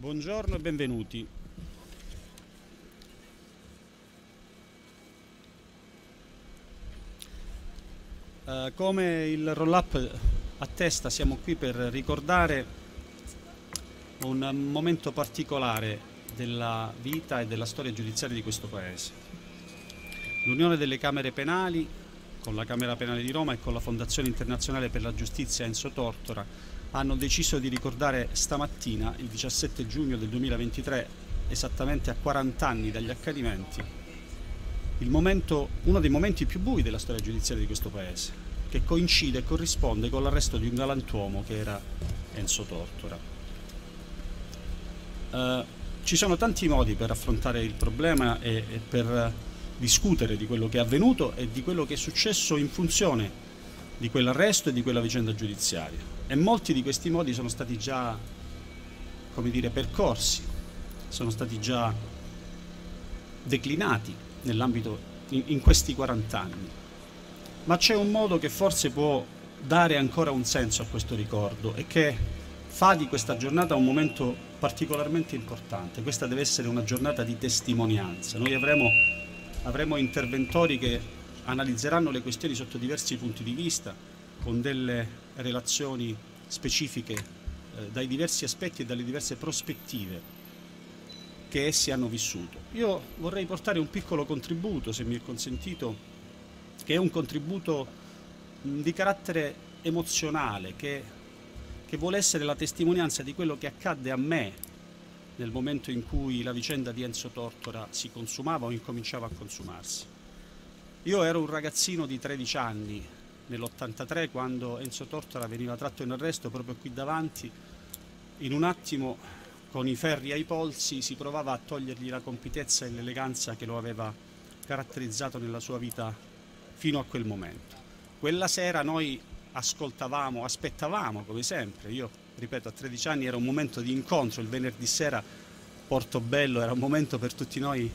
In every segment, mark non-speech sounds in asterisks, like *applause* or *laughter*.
Buongiorno e benvenuti. Uh, come il roll-up attesta, siamo qui per ricordare un momento particolare della vita e della storia giudiziaria di questo Paese. L'Unione delle Camere Penali, con la Camera Penale di Roma e con la Fondazione Internazionale per la Giustizia Enzo Tortora, hanno deciso di ricordare stamattina, il 17 giugno del 2023, esattamente a 40 anni dagli accadimenti, momento, uno dei momenti più bui della storia giudiziaria di questo Paese, che coincide e corrisponde con l'arresto di un galantuomo che era Enzo Tortora. Uh, ci sono tanti modi per affrontare il problema e, e per discutere di quello che è avvenuto e di quello che è successo in funzione di quell'arresto e di quella vicenda giudiziaria e molti di questi modi sono stati già, come dire, percorsi, sono stati già declinati nell'ambito in, in questi 40 anni. Ma c'è un modo che forse può dare ancora un senso a questo ricordo e che fa di questa giornata un momento particolarmente importante. Questa deve essere una giornata di testimonianza. Noi avremo, avremo interventori che analizzeranno le questioni sotto diversi punti di vista, con delle relazioni specifiche eh, dai diversi aspetti e dalle diverse prospettive che essi hanno vissuto. Io vorrei portare un piccolo contributo, se mi è consentito, che è un contributo mh, di carattere emozionale, che, che vuole essere la testimonianza di quello che accadde a me nel momento in cui la vicenda di Enzo Tortora si consumava o incominciava a consumarsi. Io ero un ragazzino di 13 anni, nell'83 quando Enzo Tortora veniva tratto in arresto proprio qui davanti, in un attimo con i ferri ai polsi si provava a togliergli la compitezza e l'eleganza che lo aveva caratterizzato nella sua vita fino a quel momento. Quella sera noi ascoltavamo, aspettavamo come sempre, io ripeto a 13 anni era un momento di incontro, il venerdì sera Portobello era un momento per tutti noi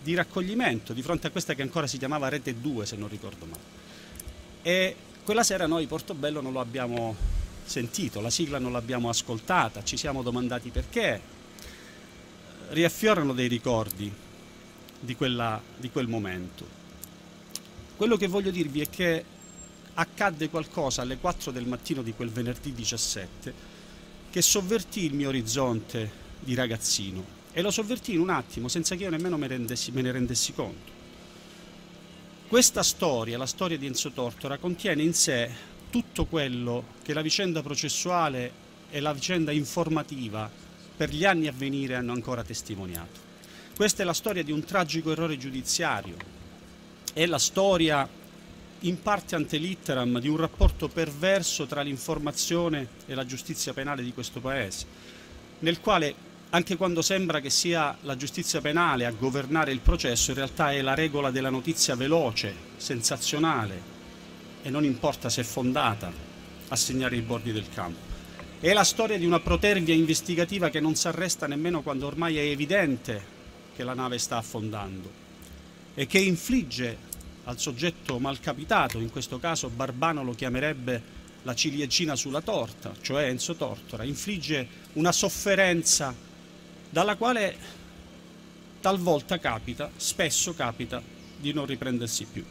di raccoglimento di fronte a questa che ancora si chiamava Rete 2 se non ricordo male e quella sera noi Portobello non lo abbiamo sentito, la sigla non l'abbiamo ascoltata, ci siamo domandati perché, riaffiorano dei ricordi di, quella, di quel momento. Quello che voglio dirvi è che accadde qualcosa alle 4 del mattino di quel venerdì 17 che sovvertì il mio orizzonte di ragazzino e lo sovvertì in un attimo senza che io nemmeno me, rendessi, me ne rendessi conto. Questa storia, la storia di Enzo Tortora, contiene in sé tutto quello che la vicenda processuale e la vicenda informativa per gli anni a venire hanno ancora testimoniato. Questa è la storia di un tragico errore giudiziario, è la storia in parte antelitteram di un rapporto perverso tra l'informazione e la giustizia penale di questo Paese, nel quale anche quando sembra che sia la giustizia penale a governare il processo, in realtà è la regola della notizia veloce, sensazionale e non importa se fondata a segnare i bordi del campo. È la storia di una protervia investigativa che non si arresta nemmeno quando ormai è evidente che la nave sta affondando e che infligge al soggetto malcapitato, in questo caso Barbano lo chiamerebbe la ciliegina sulla torta, cioè Enzo Tortora, infligge una sofferenza dalla quale talvolta capita, spesso capita, di non riprendersi più.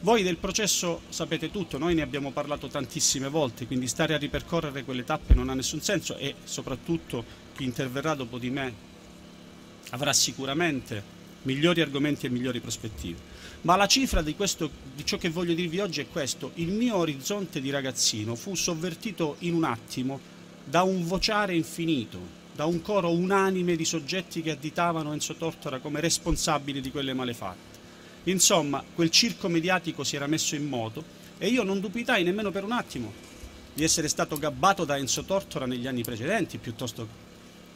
Voi del processo sapete tutto, noi ne abbiamo parlato tantissime volte, quindi stare a ripercorrere quelle tappe non ha nessun senso e soprattutto chi interverrà dopo di me avrà sicuramente migliori argomenti e migliori prospettive. Ma la cifra di, questo, di ciò che voglio dirvi oggi è questo. Il mio orizzonte di ragazzino fu sovvertito in un attimo da un vociare infinito, da un coro unanime di soggetti che additavano Enzo Tortora come responsabile di quelle malefatte. Insomma, quel circo mediatico si era messo in moto e io non dubitai nemmeno per un attimo di essere stato gabbato da Enzo Tortora negli anni precedenti piuttosto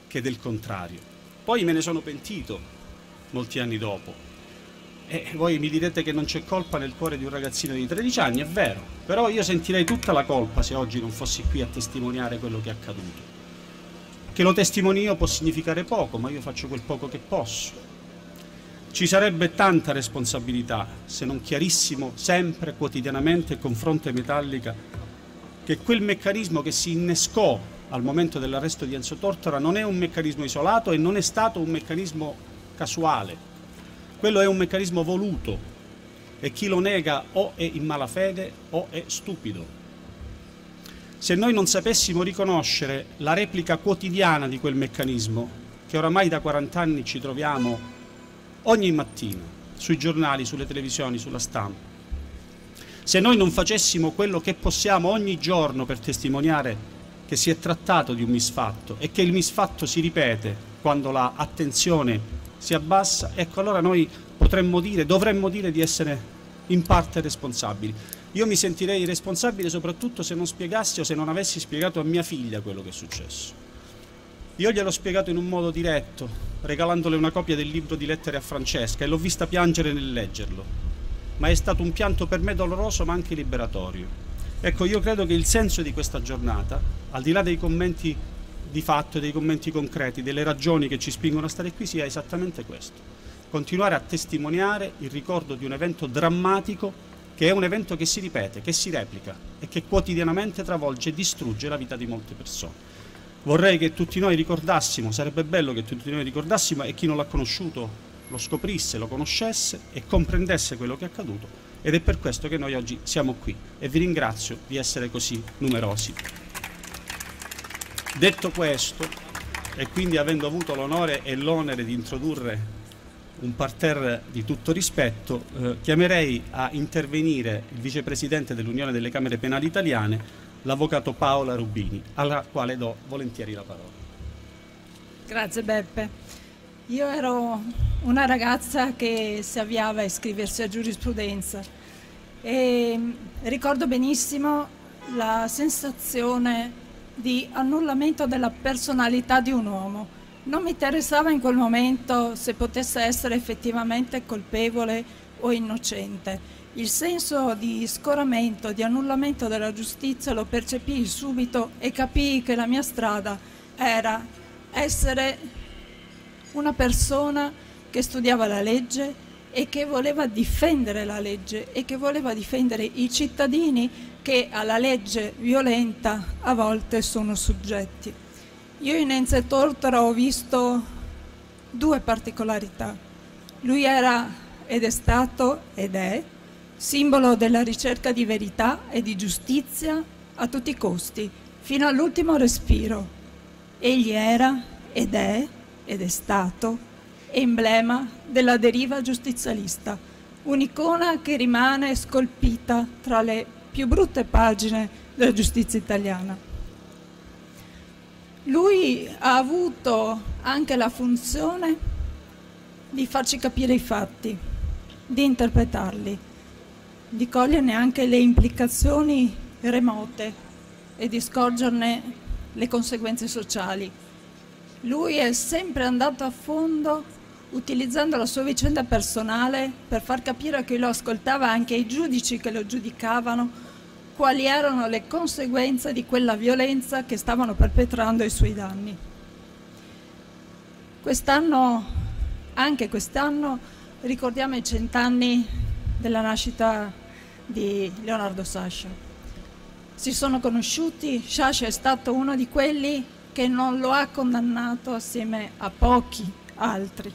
che del contrario. Poi me ne sono pentito molti anni dopo. E voi mi direte che non c'è colpa nel cuore di un ragazzino di 13 anni, è vero, però io sentirei tutta la colpa se oggi non fossi qui a testimoniare quello che è accaduto. Che lo testimonio può significare poco, ma io faccio quel poco che posso. Ci sarebbe tanta responsabilità, se non chiarissimo, sempre, quotidianamente, con fronte metallica, che quel meccanismo che si innescò al momento dell'arresto di Enzo Tortora non è un meccanismo isolato e non è stato un meccanismo casuale. Quello è un meccanismo voluto e chi lo nega o è in malafede o è stupido. Se noi non sapessimo riconoscere la replica quotidiana di quel meccanismo, che oramai da 40 anni ci troviamo ogni mattina sui giornali, sulle televisioni, sulla stampa, se noi non facessimo quello che possiamo ogni giorno per testimoniare che si è trattato di un misfatto e che il misfatto si ripete quando la si abbassa, ecco allora noi potremmo dire, dovremmo dire di essere in parte responsabili. Io mi sentirei responsabile soprattutto se non spiegassi o se non avessi spiegato a mia figlia quello che è successo. Io gliel'ho spiegato in un modo diretto, regalandole una copia del libro di lettere a Francesca e l'ho vista piangere nel leggerlo. Ma è stato un pianto per me doloroso ma anche liberatorio. Ecco, io credo che il senso di questa giornata, al di là dei commenti di fatto, dei commenti concreti, delle ragioni che ci spingono a stare qui, sia esattamente questo continuare a testimoniare il ricordo di un evento drammatico che è un evento che si ripete, che si replica e che quotidianamente travolge e distrugge la vita di molte persone. Vorrei che tutti noi ricordassimo, sarebbe bello che tutti noi ricordassimo e chi non l'ha conosciuto lo scoprisse, lo conoscesse e comprendesse quello che è accaduto ed è per questo che noi oggi siamo qui e vi ringrazio di essere così numerosi. Detto questo, e quindi avendo avuto l'onore e l'onere di introdurre un parterre di tutto rispetto, eh, chiamerei a intervenire il vicepresidente dell'Unione delle Camere Penali Italiane, l'avvocato Paola Rubini, alla quale do volentieri la parola. Grazie Beppe. Io ero una ragazza che si avviava a iscriversi a giurisprudenza e ricordo benissimo la sensazione di annullamento della personalità di un uomo non mi interessava in quel momento se potesse essere effettivamente colpevole o innocente. Il senso di scoramento, di annullamento della giustizia lo percepii subito e capii che la mia strada era essere una persona che studiava la legge e che voleva difendere la legge e che voleva difendere i cittadini che alla legge violenta a volte sono soggetti. Io in Enzo Tortora ho visto due particolarità. Lui era ed è stato ed è simbolo della ricerca di verità e di giustizia a tutti i costi, fino all'ultimo respiro. Egli era ed è ed è stato emblema della deriva giustizialista, un'icona che rimane scolpita tra le più brutte pagine della giustizia italiana. Lui ha avuto anche la funzione di farci capire i fatti, di interpretarli, di coglierne anche le implicazioni remote e di scorgerne le conseguenze sociali. Lui è sempre andato a fondo utilizzando la sua vicenda personale per far capire a chi lo ascoltava, anche ai giudici che lo giudicavano, quali erano le conseguenze di quella violenza che stavano perpetrando ai suoi danni. Quest'anno, anche quest'anno, ricordiamo i cent'anni della nascita di Leonardo Sasha. Si sono conosciuti, Sasha è stato uno di quelli che non lo ha condannato assieme a pochi altri.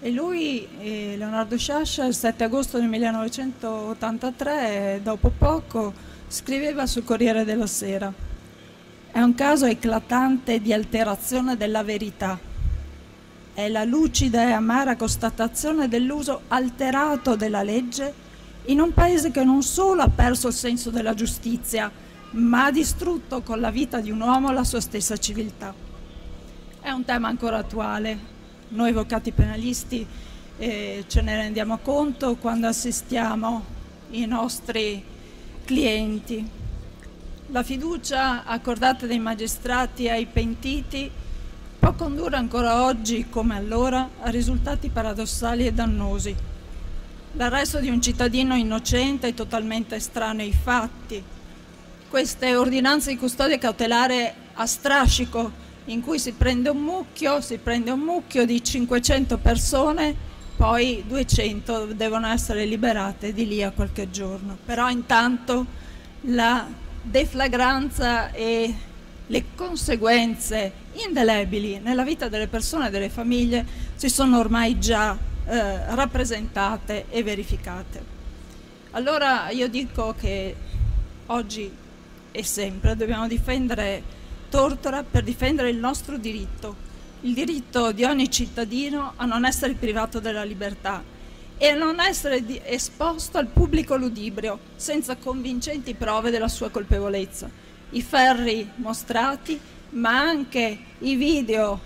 E lui, eh, Leonardo Sciascia, il 7 agosto del 1983, dopo poco, scriveva sul Corriere della Sera. È un caso eclatante di alterazione della verità. È la lucida e amara constatazione dell'uso alterato della legge in un paese che non solo ha perso il senso della giustizia, ma ha distrutto con la vita di un uomo la sua stessa civiltà. È un tema ancora attuale, noi avvocati penalisti eh, ce ne rendiamo conto quando assistiamo i nostri clienti. La fiducia accordata dai magistrati ai pentiti può condurre ancora oggi, come allora, a risultati paradossali e dannosi. L'arresto di un cittadino innocente è totalmente estraneo ai fatti. Queste ordinanze di custodia cautelare a strascico in cui si prende un mucchio, si prende un mucchio di 500 persone, poi 200 devono essere liberate di lì a qualche giorno. Però intanto la deflagranza e le conseguenze indelebili nella vita delle persone e delle famiglie si sono ormai già eh, rappresentate e verificate. Allora io dico che oggi e sempre dobbiamo difendere Tortora per difendere il nostro diritto, il diritto di ogni cittadino a non essere privato della libertà e a non essere esposto al pubblico ludibrio senza convincenti prove della sua colpevolezza. I ferri mostrati, ma anche i video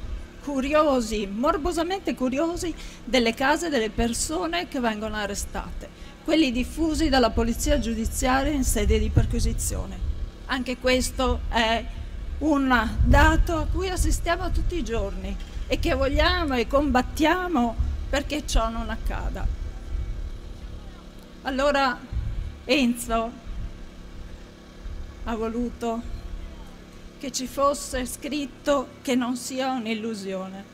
curiosi, morbosamente curiosi, delle case delle persone che vengono arrestate, quelli diffusi dalla polizia giudiziaria in sede di perquisizione. Anche questo è un dato a cui assistiamo tutti i giorni e che vogliamo e combattiamo perché ciò non accada. Allora Enzo ha voluto che ci fosse scritto che non sia un'illusione,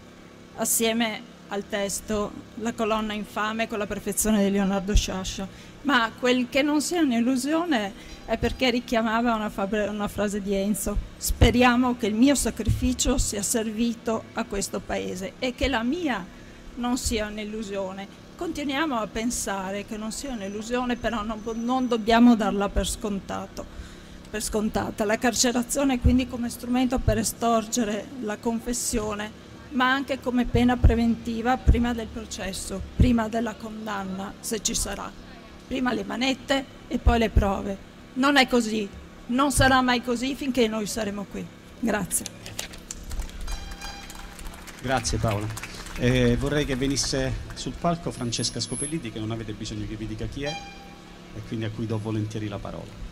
assieme al testo La colonna infame con la perfezione di Leonardo Sciascia, ma quel che non sia un'illusione è perché richiamava una, una, frase di Enzo. Speriamo che il mio sacrificio sia servito a questo paese e che la mia non sia un'illusione. Continuiamo a pensare che non sia un'illusione, però non, non dobbiamo darla per scontato. Per scontata. La carcerazione quindi come strumento per estorgere la confessione, ma anche come pena preventiva prima del processo, prima della condanna, se ci sarà. Prima le manette e poi le prove non è così, non sarà mai così finché noi saremo qui. Grazie. Grazie Paola. Eh, vorrei che venisse sul palco Francesca Scopelliti, che non avete bisogno che vi dica chi è, e quindi a cui do volentieri la parola.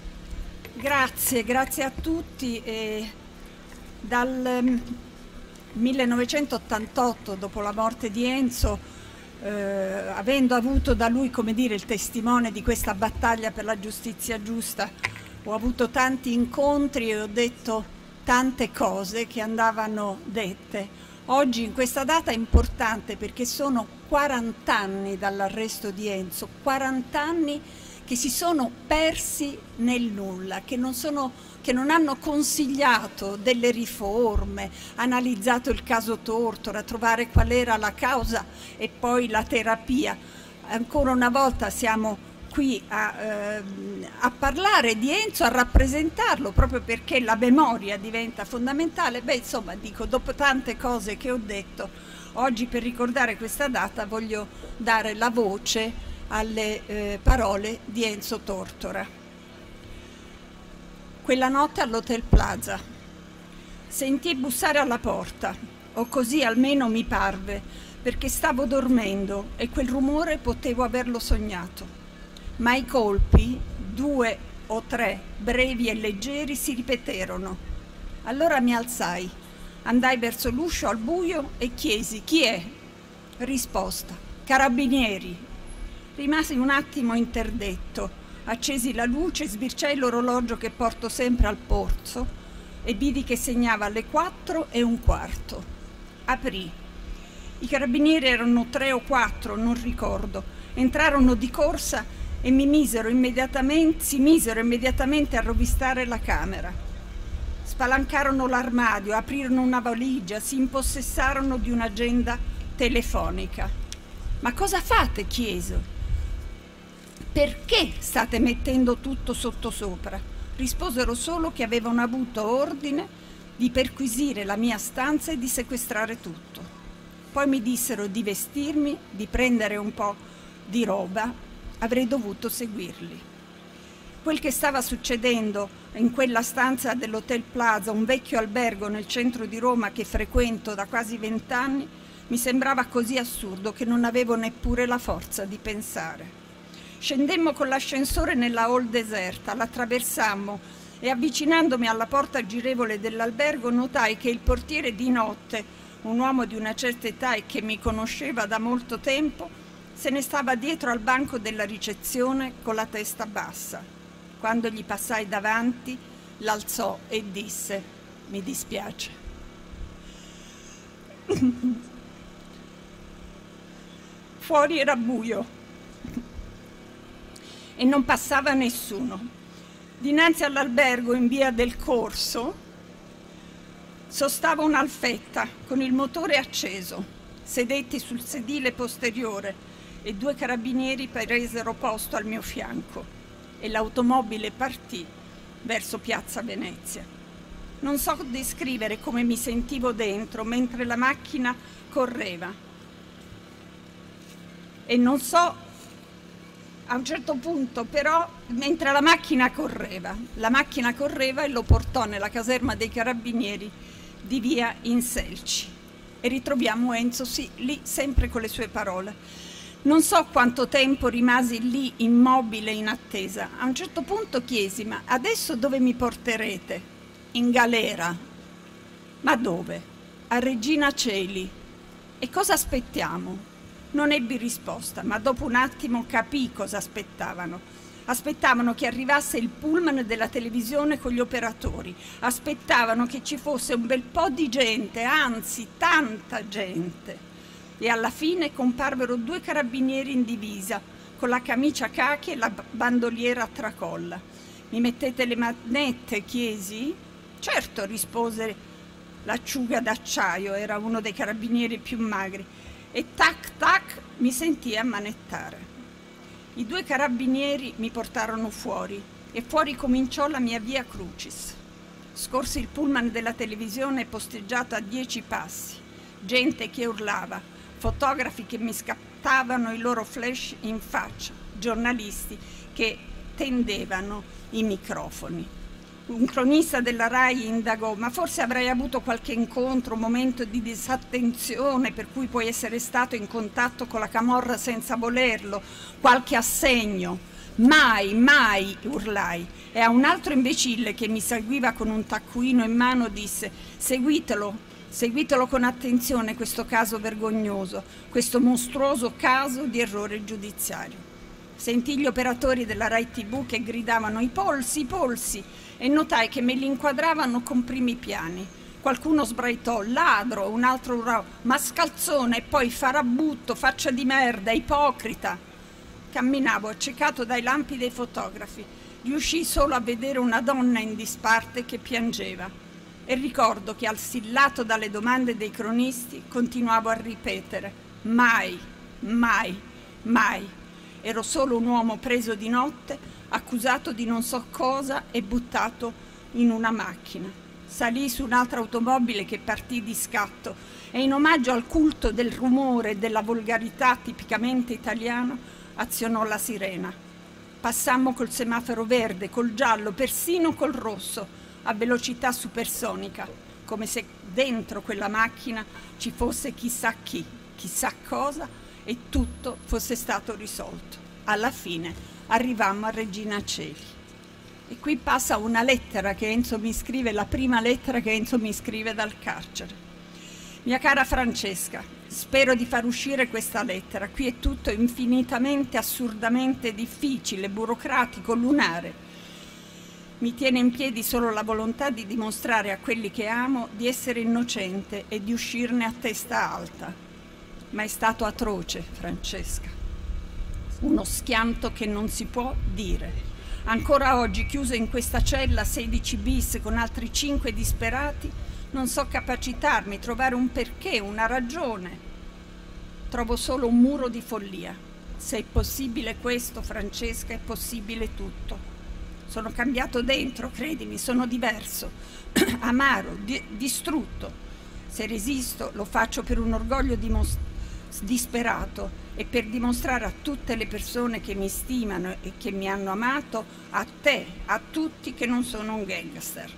Grazie, grazie a tutti. Eh, dal 1988, mm, dopo la morte di Enzo, eh, avendo avuto da lui come dire, il testimone di questa battaglia per la giustizia giusta, ho avuto tanti incontri e ho detto tante cose che andavano dette. Oggi in questa data è importante perché sono 40 anni dall'arresto di Enzo, 40 anni che si sono persi nel nulla, che non, sono, che non hanno consigliato delle riforme, analizzato il caso Tortora, trovare qual era la causa e poi la terapia. Ancora una volta siamo qui a, eh, a, parlare di Enzo, a rappresentarlo, proprio perché la memoria diventa fondamentale. Beh, insomma, dico, dopo tante cose che ho detto, oggi per ricordare questa data voglio dare la voce alle eh, parole di Enzo Tortora. Quella notte all'Hotel Plaza sentii bussare alla porta, o così almeno mi parve, perché stavo dormendo e quel rumore potevo averlo sognato. Ma i colpi, due o tre, brevi e leggeri, si ripeterono. Allora mi alzai, andai verso l'uscio al buio e chiesi chi è? Risposta, carabinieri, Rimasi un attimo interdetto, accesi la luce, sbirciai l'orologio che porto sempre al polso e vidi che segnava le quattro e un quarto. Aprì. I carabinieri erano tre o quattro, non ricordo. Entrarono di corsa e mi misero si misero immediatamente a rovistare la camera. Spalancarono l'armadio, aprirono una valigia, si impossessarono di un'agenda telefonica. Ma cosa fate? chieso perché state mettendo tutto sottosopra? Risposero solo che avevano avuto ordine di perquisire la mia stanza e di sequestrare tutto. Poi mi dissero di vestirmi, di prendere un po' di roba, avrei dovuto seguirli. Quel che stava succedendo in quella stanza dell'Hotel Plaza, un vecchio albergo nel centro di Roma che frequento da quasi vent'anni, mi sembrava così assurdo che non avevo neppure la forza di pensare. Scendemmo con l'ascensore nella hall deserta, l'attraversammo e avvicinandomi alla porta girevole dell'albergo notai che il portiere di notte, un uomo di una certa età e che mi conosceva da molto tempo, se ne stava dietro al banco della ricezione con la testa bassa. Quando gli passai davanti, l'alzò e disse: Mi dispiace. *laughs* Fuori era buio e non passava nessuno. Dinanzi all'albergo in via del Corso Sostava un'alfetta con il motore acceso. Sedetti sul sedile posteriore e due carabinieri presero posto al mio fianco e l'automobile partì verso Piazza Venezia. Non so descrivere come mi sentivo dentro mentre la macchina correva. E non so a un certo punto però, mentre la macchina correva, la macchina correva e lo portò nella caserma dei carabinieri di via Inselci. E ritroviamo Enzo sì, lì sempre con le sue parole. Non so quanto tempo rimasi lì immobile in attesa. A un certo punto chiesi, ma adesso dove mi porterete? In galera. Ma dove? A Regina Celi. E cosa aspettiamo? Non ebbi risposta, ma dopo un attimo capì cosa aspettavano. Aspettavano che arrivasse il pullman della televisione con gli operatori. Aspettavano che ci fosse un bel po' di gente, anzi tanta gente. E alla fine comparvero due carabinieri in divisa, con la camicia cachi e la bandoliera a tracolla. Mi mettete le manette? chiesi. Certo, rispose l'acciuga d'acciaio, era uno dei carabinieri più magri e tac tac mi sentii ammanettare. I due carabinieri mi portarono fuori e fuori cominciò la mia via Crucis. Scorsi il pullman della televisione posteggiato a dieci passi, gente che urlava, fotografi che mi scattavano i loro flash in faccia, giornalisti che tendevano i microfoni un cronista della RAI indagò, ma forse avrai avuto qualche incontro, un momento di disattenzione per cui puoi essere stato in contatto con la camorra senza volerlo, qualche assegno. Mai, mai, urlai. E a un altro imbecille che mi seguiva con un taccuino in mano disse, seguitelo, seguitelo con attenzione questo caso vergognoso, questo mostruoso caso di errore giudiziario. Sentì gli operatori della RAI TV che gridavano i polsi, i polsi e notai che me li inquadravano con primi piani. Qualcuno sbraitò ladro, un altro urlò mascalzone e poi farabutto, faccia di merda, ipocrita. Camminavo accecato dai lampi dei fotografi. Riuscii solo a vedere una donna in disparte che piangeva. E ricordo che assillato dalle domande dei cronisti continuavo a ripetere mai, mai, mai. Ero solo un uomo preso di notte accusato di non so cosa e buttato in una macchina. Salì su un'altra automobile che partì di scatto e in omaggio al culto del rumore e della volgarità tipicamente italiano azionò la sirena. Passammo col semaforo verde, col giallo, persino col rosso, a velocità supersonica, come se dentro quella macchina ci fosse chissà chi, chissà cosa e tutto fosse stato risolto. Alla fine arrivammo a Regina Celi. E qui passa una lettera che Enzo mi scrive, la prima lettera che Enzo mi scrive dal carcere. Mia cara Francesca, spero di far uscire questa lettera. Qui è tutto infinitamente, assurdamente difficile, burocratico, lunare. Mi tiene in piedi solo la volontà di dimostrare a quelli che amo di essere innocente e di uscirne a testa alta. Ma è stato atroce, Francesca uno schianto che non si può dire. Ancora oggi, chiuso in questa cella 16 bis con altri 5 disperati, non so capacitarmi, trovare un perché, una ragione. Trovo solo un muro di follia. Se è possibile questo, Francesca, è possibile tutto. Sono cambiato dentro, credimi, sono diverso, *clears throat* amaro, di- distrutto. Se resisto, lo faccio per un orgoglio dimos- disperato e per dimostrare a tutte le persone che mi stimano e che mi hanno amato, a te, a tutti che non sono un gangster.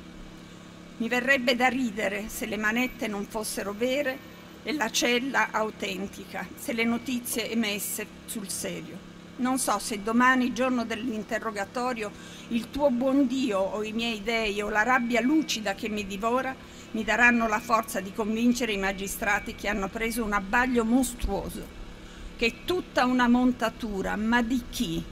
Mi verrebbe da ridere se le manette non fossero vere e la cella autentica, se le notizie emesse sul serio. Non so se domani, giorno dell'interrogatorio, il tuo buon Dio o i miei dei o la rabbia lucida che mi divora mi daranno la forza di convincere i magistrati che hanno preso un abbaglio mostruoso che è tutta una montatura, ma di chi?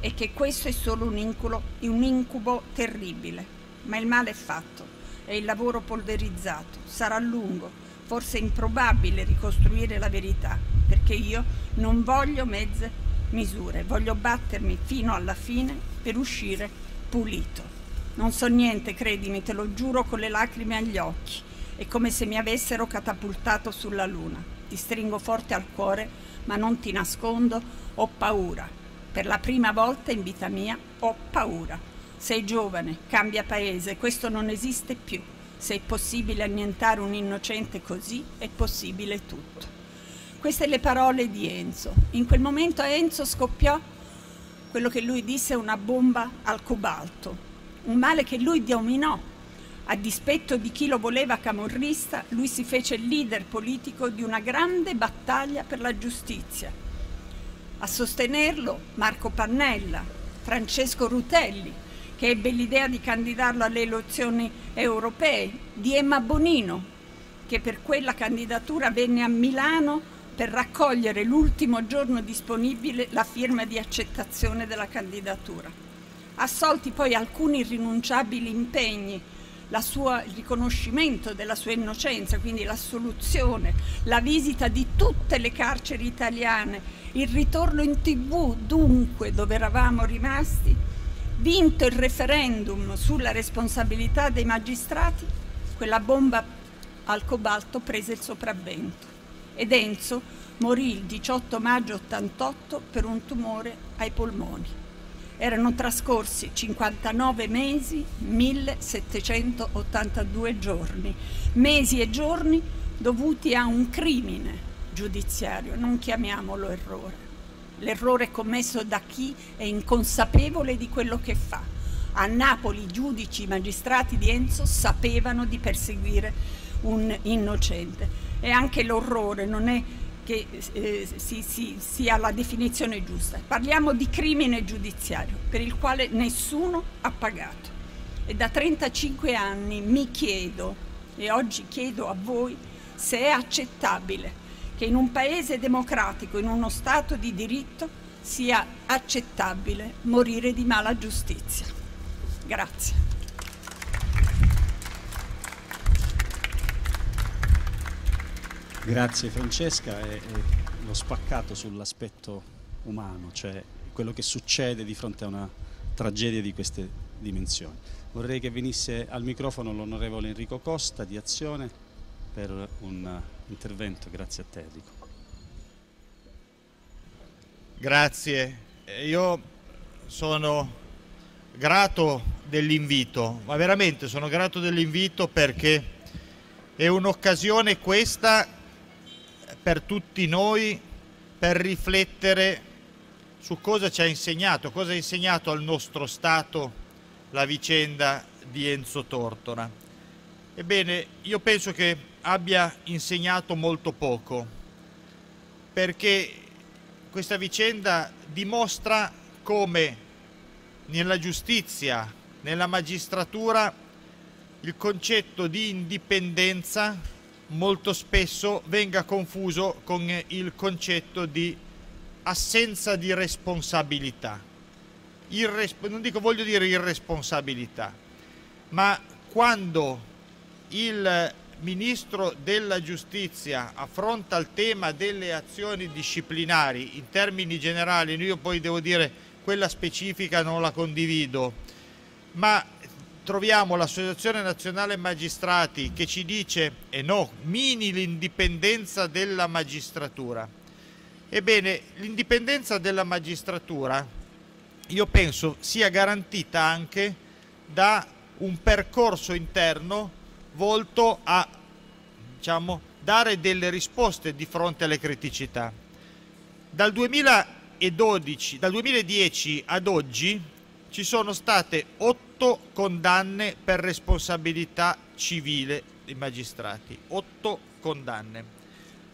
E che questo è solo un incubo, un incubo terribile. Ma il male è fatto e il lavoro polverizzato. Sarà lungo, forse improbabile ricostruire la verità, perché io non voglio mezze misure, voglio battermi fino alla fine per uscire pulito. Non so niente, credimi, te lo giuro con le lacrime agli occhi. È come se mi avessero catapultato sulla luna. Ti stringo forte al cuore, ma non ti nascondo, ho paura. Per la prima volta in vita mia ho paura. Sei giovane, cambia paese, questo non esiste più. Se è possibile annientare un innocente così, è possibile tutto. Queste le parole di Enzo. In quel momento a Enzo scoppiò quello che lui disse una bomba al cobalto, un male che lui dominò. A dispetto di chi lo voleva camorrista, lui si fece leader politico di una grande battaglia per la giustizia. A sostenerlo Marco Pannella, Francesco Rutelli, che ebbe l'idea di candidarlo alle elezioni europee, di Emma Bonino, che per quella candidatura venne a Milano per raccogliere l'ultimo giorno disponibile la firma di accettazione della candidatura. Assolti poi alcuni irrinunciabili impegni, sua, il riconoscimento della sua innocenza, quindi l'assoluzione, la visita di tutte le carceri italiane, il ritorno in tv dunque dove eravamo rimasti, vinto il referendum sulla responsabilità dei magistrati, quella bomba al cobalto prese il sopravvento ed Enzo morì il 18 maggio 88 per un tumore ai polmoni. Erano trascorsi 59 mesi, 1782 giorni, mesi e giorni dovuti a un crimine giudiziario, non chiamiamolo errore. L'errore commesso da chi è inconsapevole di quello che fa. A Napoli i giudici, i magistrati di Enzo sapevano di perseguire un innocente e anche l'orrore non è che eh, si, si, sia la definizione giusta. Parliamo di crimine giudiziario per il quale nessuno ha pagato. E da 35 anni mi chiedo, e oggi chiedo a voi, se è accettabile che in un paese democratico, in uno Stato di diritto, sia accettabile morire di mala giustizia. Grazie. Grazie Francesca, e, e l'ho spaccato sull'aspetto umano, cioè quello che succede di fronte a una tragedia di queste dimensioni. Vorrei che venisse al microfono l'onorevole Enrico Costa di Azione per un intervento. Grazie a te Enrico. Grazie, io sono grato dell'invito, ma veramente sono grato dell'invito perché è un'occasione questa per tutti noi per riflettere su cosa ci ha insegnato, cosa ha insegnato al nostro Stato la vicenda di Enzo Tortora. Ebbene, io penso che abbia insegnato molto poco, perché questa vicenda dimostra come nella giustizia, nella magistratura, il concetto di indipendenza molto spesso venga confuso con il concetto di assenza di responsabilità. Irresp non dico voglio dire irresponsabilità, ma quando il ministro della giustizia affronta il tema delle azioni disciplinari in termini generali, io poi devo dire quella specifica non la condivido, ma troviamo l'Associazione Nazionale Magistrati che ci dice e eh no, mini l'indipendenza della magistratura. Ebbene, l'indipendenza della magistratura io penso sia garantita anche da un percorso interno volto a diciamo, dare delle risposte di fronte alle criticità. Dal, 2012, dal 2010 ad oggi ci sono state otto condanne per responsabilità civile dei magistrati, otto condanne.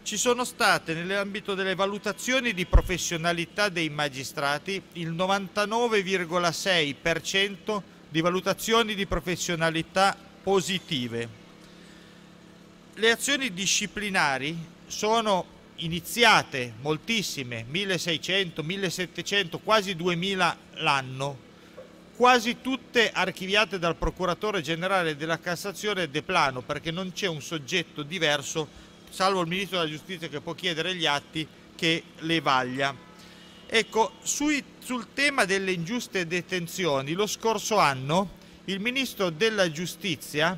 Ci sono state nell'ambito delle valutazioni di professionalità dei magistrati il 99,6% di valutazioni di professionalità positive. Le azioni disciplinari sono iniziate moltissime, 1600, 1700, quasi 2000 l'anno, quasi tutte archiviate dal procuratore generale della Cassazione De Plano perché non c'è un soggetto diverso, salvo il Ministro della Giustizia che può chiedere gli atti, che le vaglia. Ecco, sui, sul tema delle ingiuste detenzioni, lo scorso anno il Ministro della Giustizia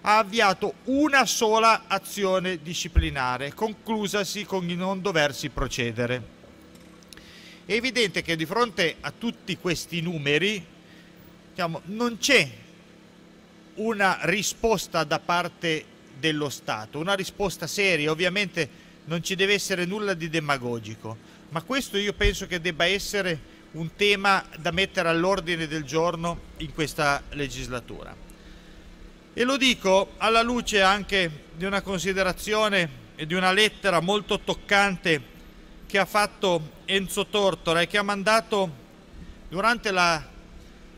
ha avviato una sola azione disciplinare, conclusasi con il non doversi procedere. È evidente che di fronte a tutti questi numeri diciamo, non c'è una risposta da parte dello Stato, una risposta seria, ovviamente non ci deve essere nulla di demagogico, ma questo io penso che debba essere un tema da mettere all'ordine del giorno in questa legislatura. E lo dico alla luce anche di una considerazione e di una lettera molto toccante che ha fatto Enzo Tortora e che ha mandato durante la,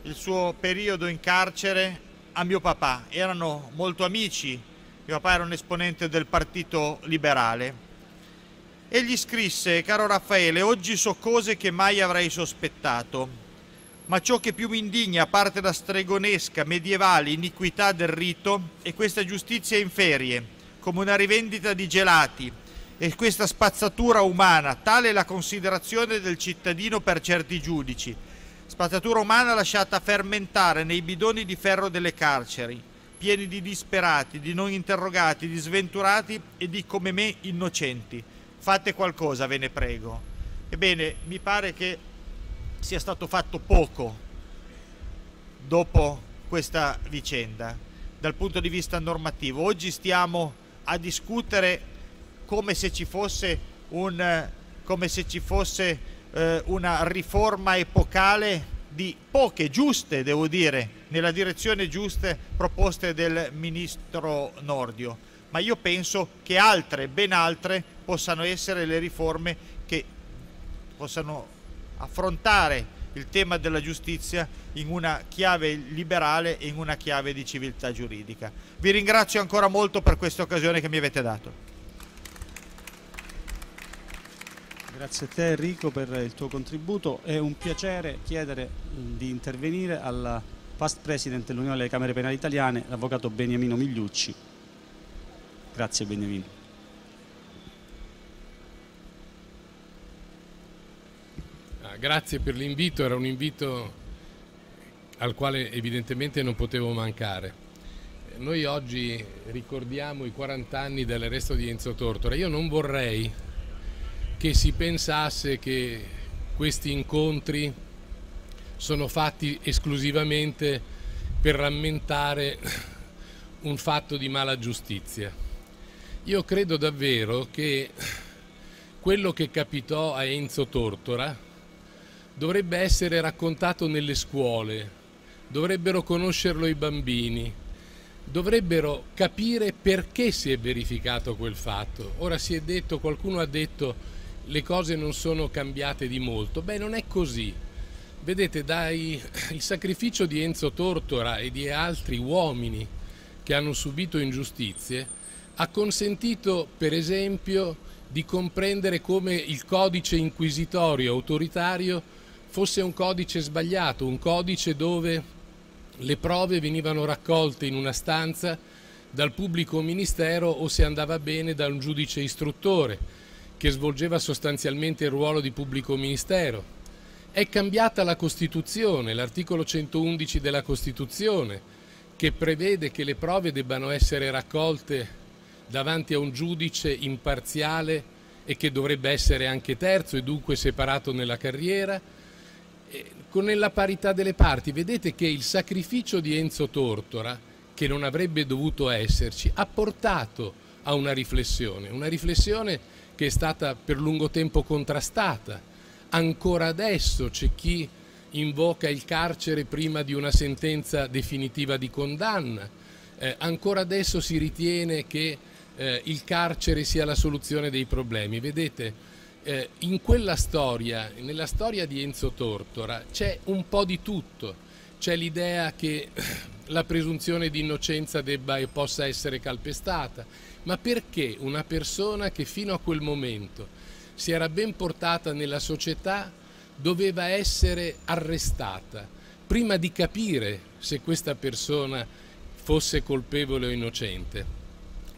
il suo periodo in carcere a mio papà. Erano molto amici, mio papà era un esponente del Partito Liberale. E gli scrisse, caro Raffaele, oggi so cose che mai avrei sospettato, ma ciò che più mi indigna, a parte la stregonesca, medievale iniquità del rito, è questa giustizia in ferie, come una rivendita di gelati, e questa spazzatura umana, tale è la considerazione del cittadino per certi giudici, spazzatura umana lasciata fermentare nei bidoni di ferro delle carceri, pieni di disperati, di non interrogati, di sventurati e di come me innocenti fate qualcosa, ve ne prego. Ebbene, mi pare che sia stato fatto poco dopo questa vicenda dal punto di vista normativo. Oggi stiamo a discutere come se ci fosse, un, se ci fosse eh, una riforma epocale di poche, giuste, devo dire, nella direzione giuste proposte del ministro Nordio ma io penso che altre, ben altre, possano essere le riforme che possano affrontare il tema della giustizia in una chiave liberale e in una chiave di civiltà giuridica. Vi ringrazio ancora molto per questa occasione che mi avete dato. Grazie a te Enrico per il tuo contributo. È un piacere chiedere di intervenire al past president dell'Unione delle Camere Penali Italiane, l'avvocato Beniamino Migliucci. Grazie Beniamino. Ah, grazie per l'invito, era un invito al quale evidentemente non potevo mancare. Noi oggi ricordiamo i 40 anni dell'arresto di Enzo Tortora. Io non vorrei che si pensasse che questi incontri sono fatti esclusivamente per rammentare un fatto di mala giustizia. Io credo davvero che quello che capitò a Enzo Tortora dovrebbe essere raccontato nelle scuole, dovrebbero conoscerlo i bambini, dovrebbero capire perché si è verificato quel fatto. Ora si è detto, qualcuno ha detto le cose non sono cambiate di molto. Beh, non è così. Vedete, dai *clears throat* il sacrificio di Enzo Tortora e di altri uomini che hanno subito ingiustizie, ha consentito per esempio di comprendere come il codice inquisitorio autoritario fosse un codice sbagliato, un codice dove le prove venivano raccolte in una stanza dal pubblico ministero o se andava bene da un giudice istruttore che svolgeva sostanzialmente il ruolo di pubblico ministero. È cambiata la Costituzione, l'articolo 111 della Costituzione, che prevede che le prove debbano essere raccolte davanti a un giudice imparziale e che dovrebbe essere anche terzo e dunque separato nella carriera, con la parità delle parti. Vedete che il sacrificio di Enzo Tortora, che non avrebbe dovuto esserci, ha portato a una riflessione, una riflessione che è stata per lungo tempo contrastata. Ancora adesso c'è chi invoca il carcere prima di una sentenza definitiva di condanna. Eh, ancora adesso si ritiene che eh, il carcere sia la soluzione dei problemi. Vedete, eh, in quella storia, nella storia di Enzo Tortora, c'è un po' di tutto. C'è l'idea che *clears throat* la presunzione di innocenza debba e possa essere calpestata, ma perché una persona che fino a quel momento si era ben portata nella società doveva essere arrestata prima di capire se questa persona fosse colpevole o innocente?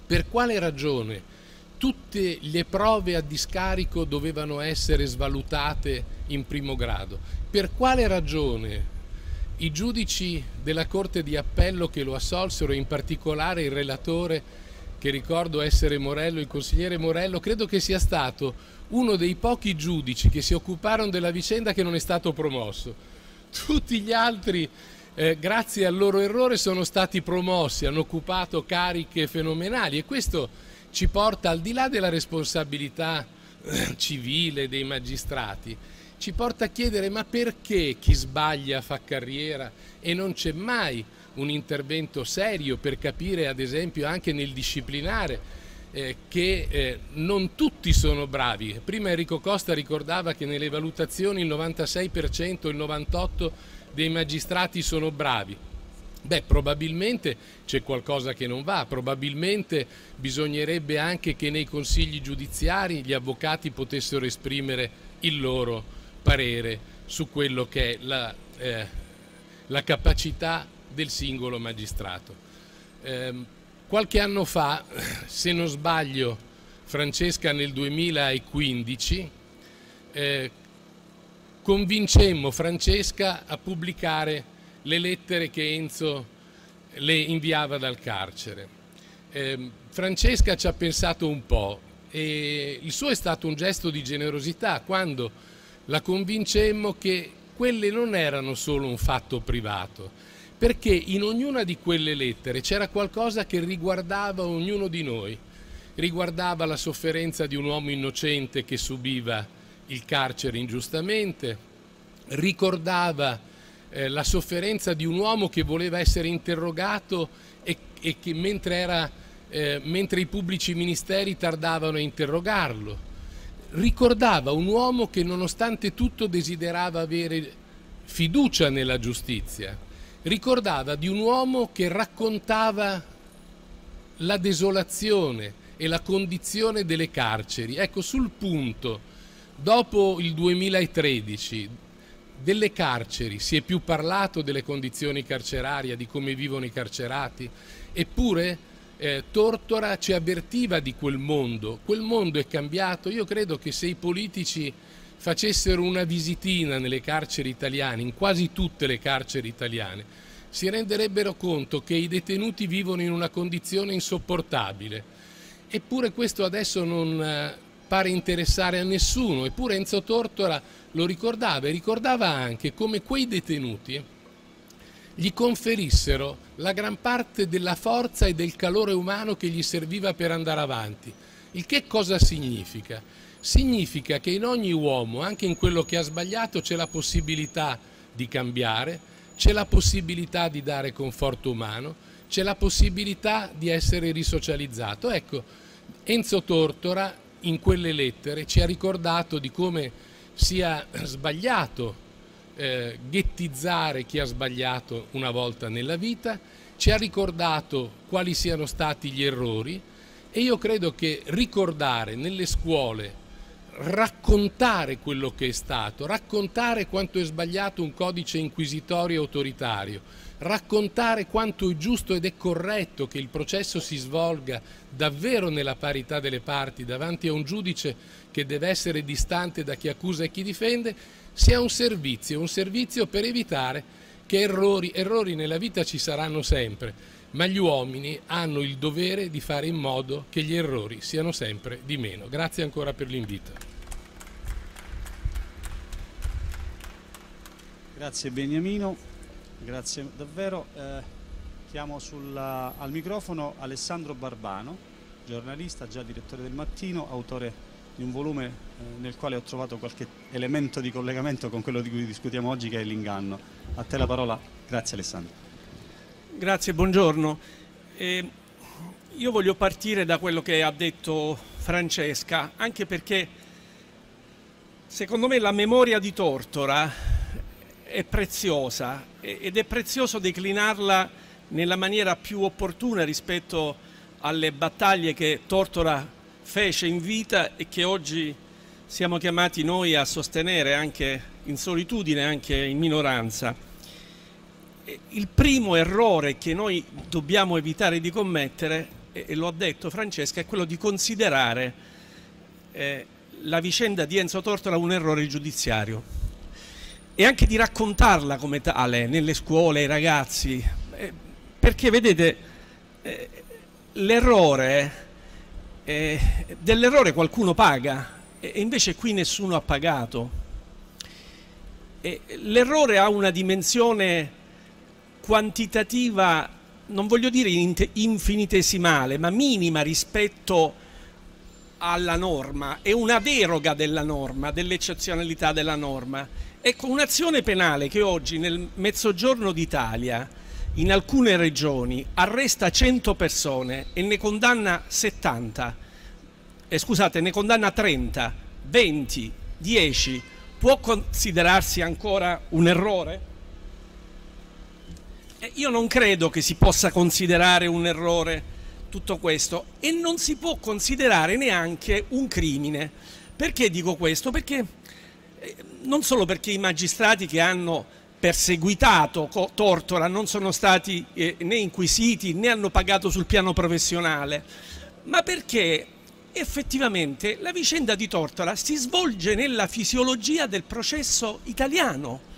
Per quale ragione tutte le prove a discarico dovevano essere svalutate in primo grado? Per quale ragione i giudici della Corte di Appello che lo assolsero, in particolare il relatore che ricordo essere Morello, il consigliere Morello, credo che sia stato uno dei pochi giudici che si occuparono della vicenda che non è stato promosso. Tutti gli altri, eh, grazie al loro errore, sono stati promossi, hanno occupato cariche fenomenali e questo ci porta al di là della responsabilità eh, civile dei magistrati, ci porta a chiedere ma perché chi sbaglia fa carriera e non c'è mai un intervento serio per capire ad esempio anche nel disciplinare eh, che eh, non tutti sono bravi. Prima Enrico Costa ricordava che nelle valutazioni il 96%, il 98% dei magistrati sono bravi. Beh, probabilmente c'è qualcosa che non va, probabilmente bisognerebbe anche che nei consigli giudiziari gli avvocati potessero esprimere il loro parere su quello che è la, eh, la capacità del singolo magistrato. Eh, qualche anno fa, *laughs* se non sbaglio, Francesca nel 2015, eh, convincemmo Francesca a pubblicare le lettere che Enzo le inviava dal carcere. Eh, Francesca ci ha pensato un po' e il suo è stato un gesto di generosità quando la convincemmo che quelle non erano solo un fatto privato, perché in ognuna di quelle lettere c'era qualcosa che riguardava ognuno di noi, riguardava la sofferenza di un uomo innocente che subiva il carcere ingiustamente, ricordava eh, la sofferenza di un uomo che voleva essere interrogato e, e che mentre, era, eh, mentre i pubblici ministeri tardavano a interrogarlo, ricordava un uomo che nonostante tutto desiderava avere fiducia nella giustizia ricordava di un uomo che raccontava la desolazione e la condizione delle carceri. Ecco, sul punto, dopo il 2013, delle carceri, si è più parlato delle condizioni carcerarie, di come vivono i carcerati, eppure eh, Tortora ci avvertiva di quel mondo. Quel mondo è cambiato. Io credo che se i politici facessero una visitina nelle carceri italiane, in quasi tutte le carceri italiane, si renderebbero conto che i detenuti vivono in una condizione insopportabile. Eppure questo adesso non eh, pare interessare a nessuno, eppure Enzo Tortora lo ricordava e ricordava anche come quei detenuti gli conferissero la gran parte della forza e del calore umano che gli serviva per andare avanti. Il che cosa significa? Significa che in ogni uomo, anche in quello che ha sbagliato, c'è la possibilità di cambiare, c'è la possibilità di dare conforto umano, c'è la possibilità di essere risocializzato. Ecco, Enzo Tortora in quelle lettere ci ha ricordato di come sia sbagliato eh, ghettizzare chi ha sbagliato una volta nella vita, ci ha ricordato quali siano stati gli errori e io credo che ricordare nelle scuole raccontare quello che è stato, raccontare quanto è sbagliato un codice inquisitorio autoritario, raccontare quanto è giusto ed è corretto che il processo si svolga davvero nella parità delle parti davanti a un giudice che deve essere distante da chi accusa e chi difende, sia un servizio, un servizio per evitare che errori, errori nella vita ci saranno sempre, ma gli uomini hanno il dovere di fare in modo che gli errori siano sempre di meno. Grazie ancora per l'invito. Grazie Beniamino, grazie davvero. Eh, chiamo sulla, al microfono Alessandro Barbano, giornalista, già direttore del Mattino, autore di un volume eh, nel quale ho trovato qualche elemento di collegamento con quello di cui discutiamo oggi che è l'inganno. A te la parola, grazie Alessandro. Grazie, buongiorno. Eh, io voglio partire da quello che ha detto Francesca, anche perché secondo me la memoria di Tortora è preziosa ed è prezioso declinarla nella maniera più opportuna rispetto alle battaglie che Tortora fece in vita e che oggi siamo chiamati noi a sostenere anche in solitudine, anche in minoranza il primo errore che noi dobbiamo evitare di commettere, e lo ha detto Francesca, è quello di considerare eh, la vicenda di Enzo Tortora un errore giudiziario. e anche di raccontarla come tale nelle scuole ai ragazzi, eh, perché vedete eh, l'errore, eh, dell'errore qualcuno paga e invece qui nessuno ha pagato. L'errore ha una dimensione quantitativa, non voglio dire infinitesimale, ma minima rispetto alla norma, è una deroga della norma, dell'eccezionalità della norma. Ecco, un'azione penale che oggi nel mezzogiorno d'Italia, in alcune regioni, arresta 100 persone e ne condanna 70, eh, scusate, ne condanna 30, 20, 10, può considerarsi ancora un errore? Eh, io non credo che si possa considerare un errore tutto questo e non si può considerare neanche un crimine. Perché dico questo? Perché eh, non solo perché i magistrati che hanno perseguitato Tortora non sono stati eh, né inquisiti né hanno pagato sul piano professionale, ma perché effettivamente la vicenda di Tortora si svolge nella fisiologia del processo italiano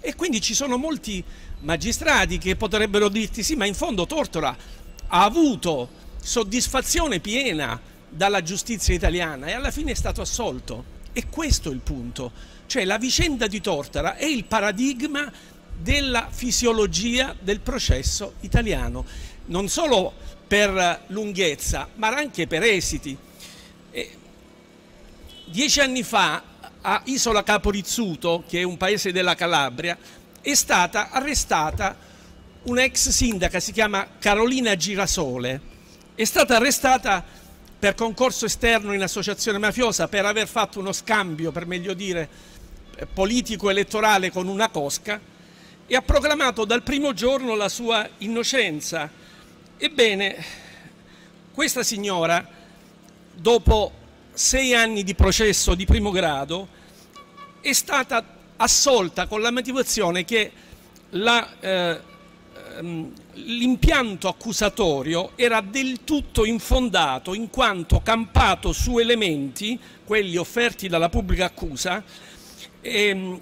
e quindi ci sono molti magistrati che potrebbero dirti sì, ma in fondo Tortora ha avuto soddisfazione piena dalla giustizia italiana e alla fine è stato assolto. E questo è il punto. Cioè la vicenda di Tortora è il paradigma della fisiologia del processo italiano, non solo per lunghezza, ma anche per esiti. E dieci anni fa a Isola Caporizzuto, che è un paese della Calabria, è stata arrestata un'ex sindaca, si chiama Carolina Girasole. È stata arrestata per concorso esterno in associazione mafiosa per aver fatto uno scambio, per meglio dire, politico-elettorale con una cosca e ha proclamato dal primo giorno la sua innocenza. Ebbene, questa signora, dopo sei anni di processo di primo grado, è stata assolta con la motivazione che eh, ehm, l'impianto accusatorio era del tutto infondato in quanto campato su elementi, quelli offerti dalla pubblica accusa, ehm,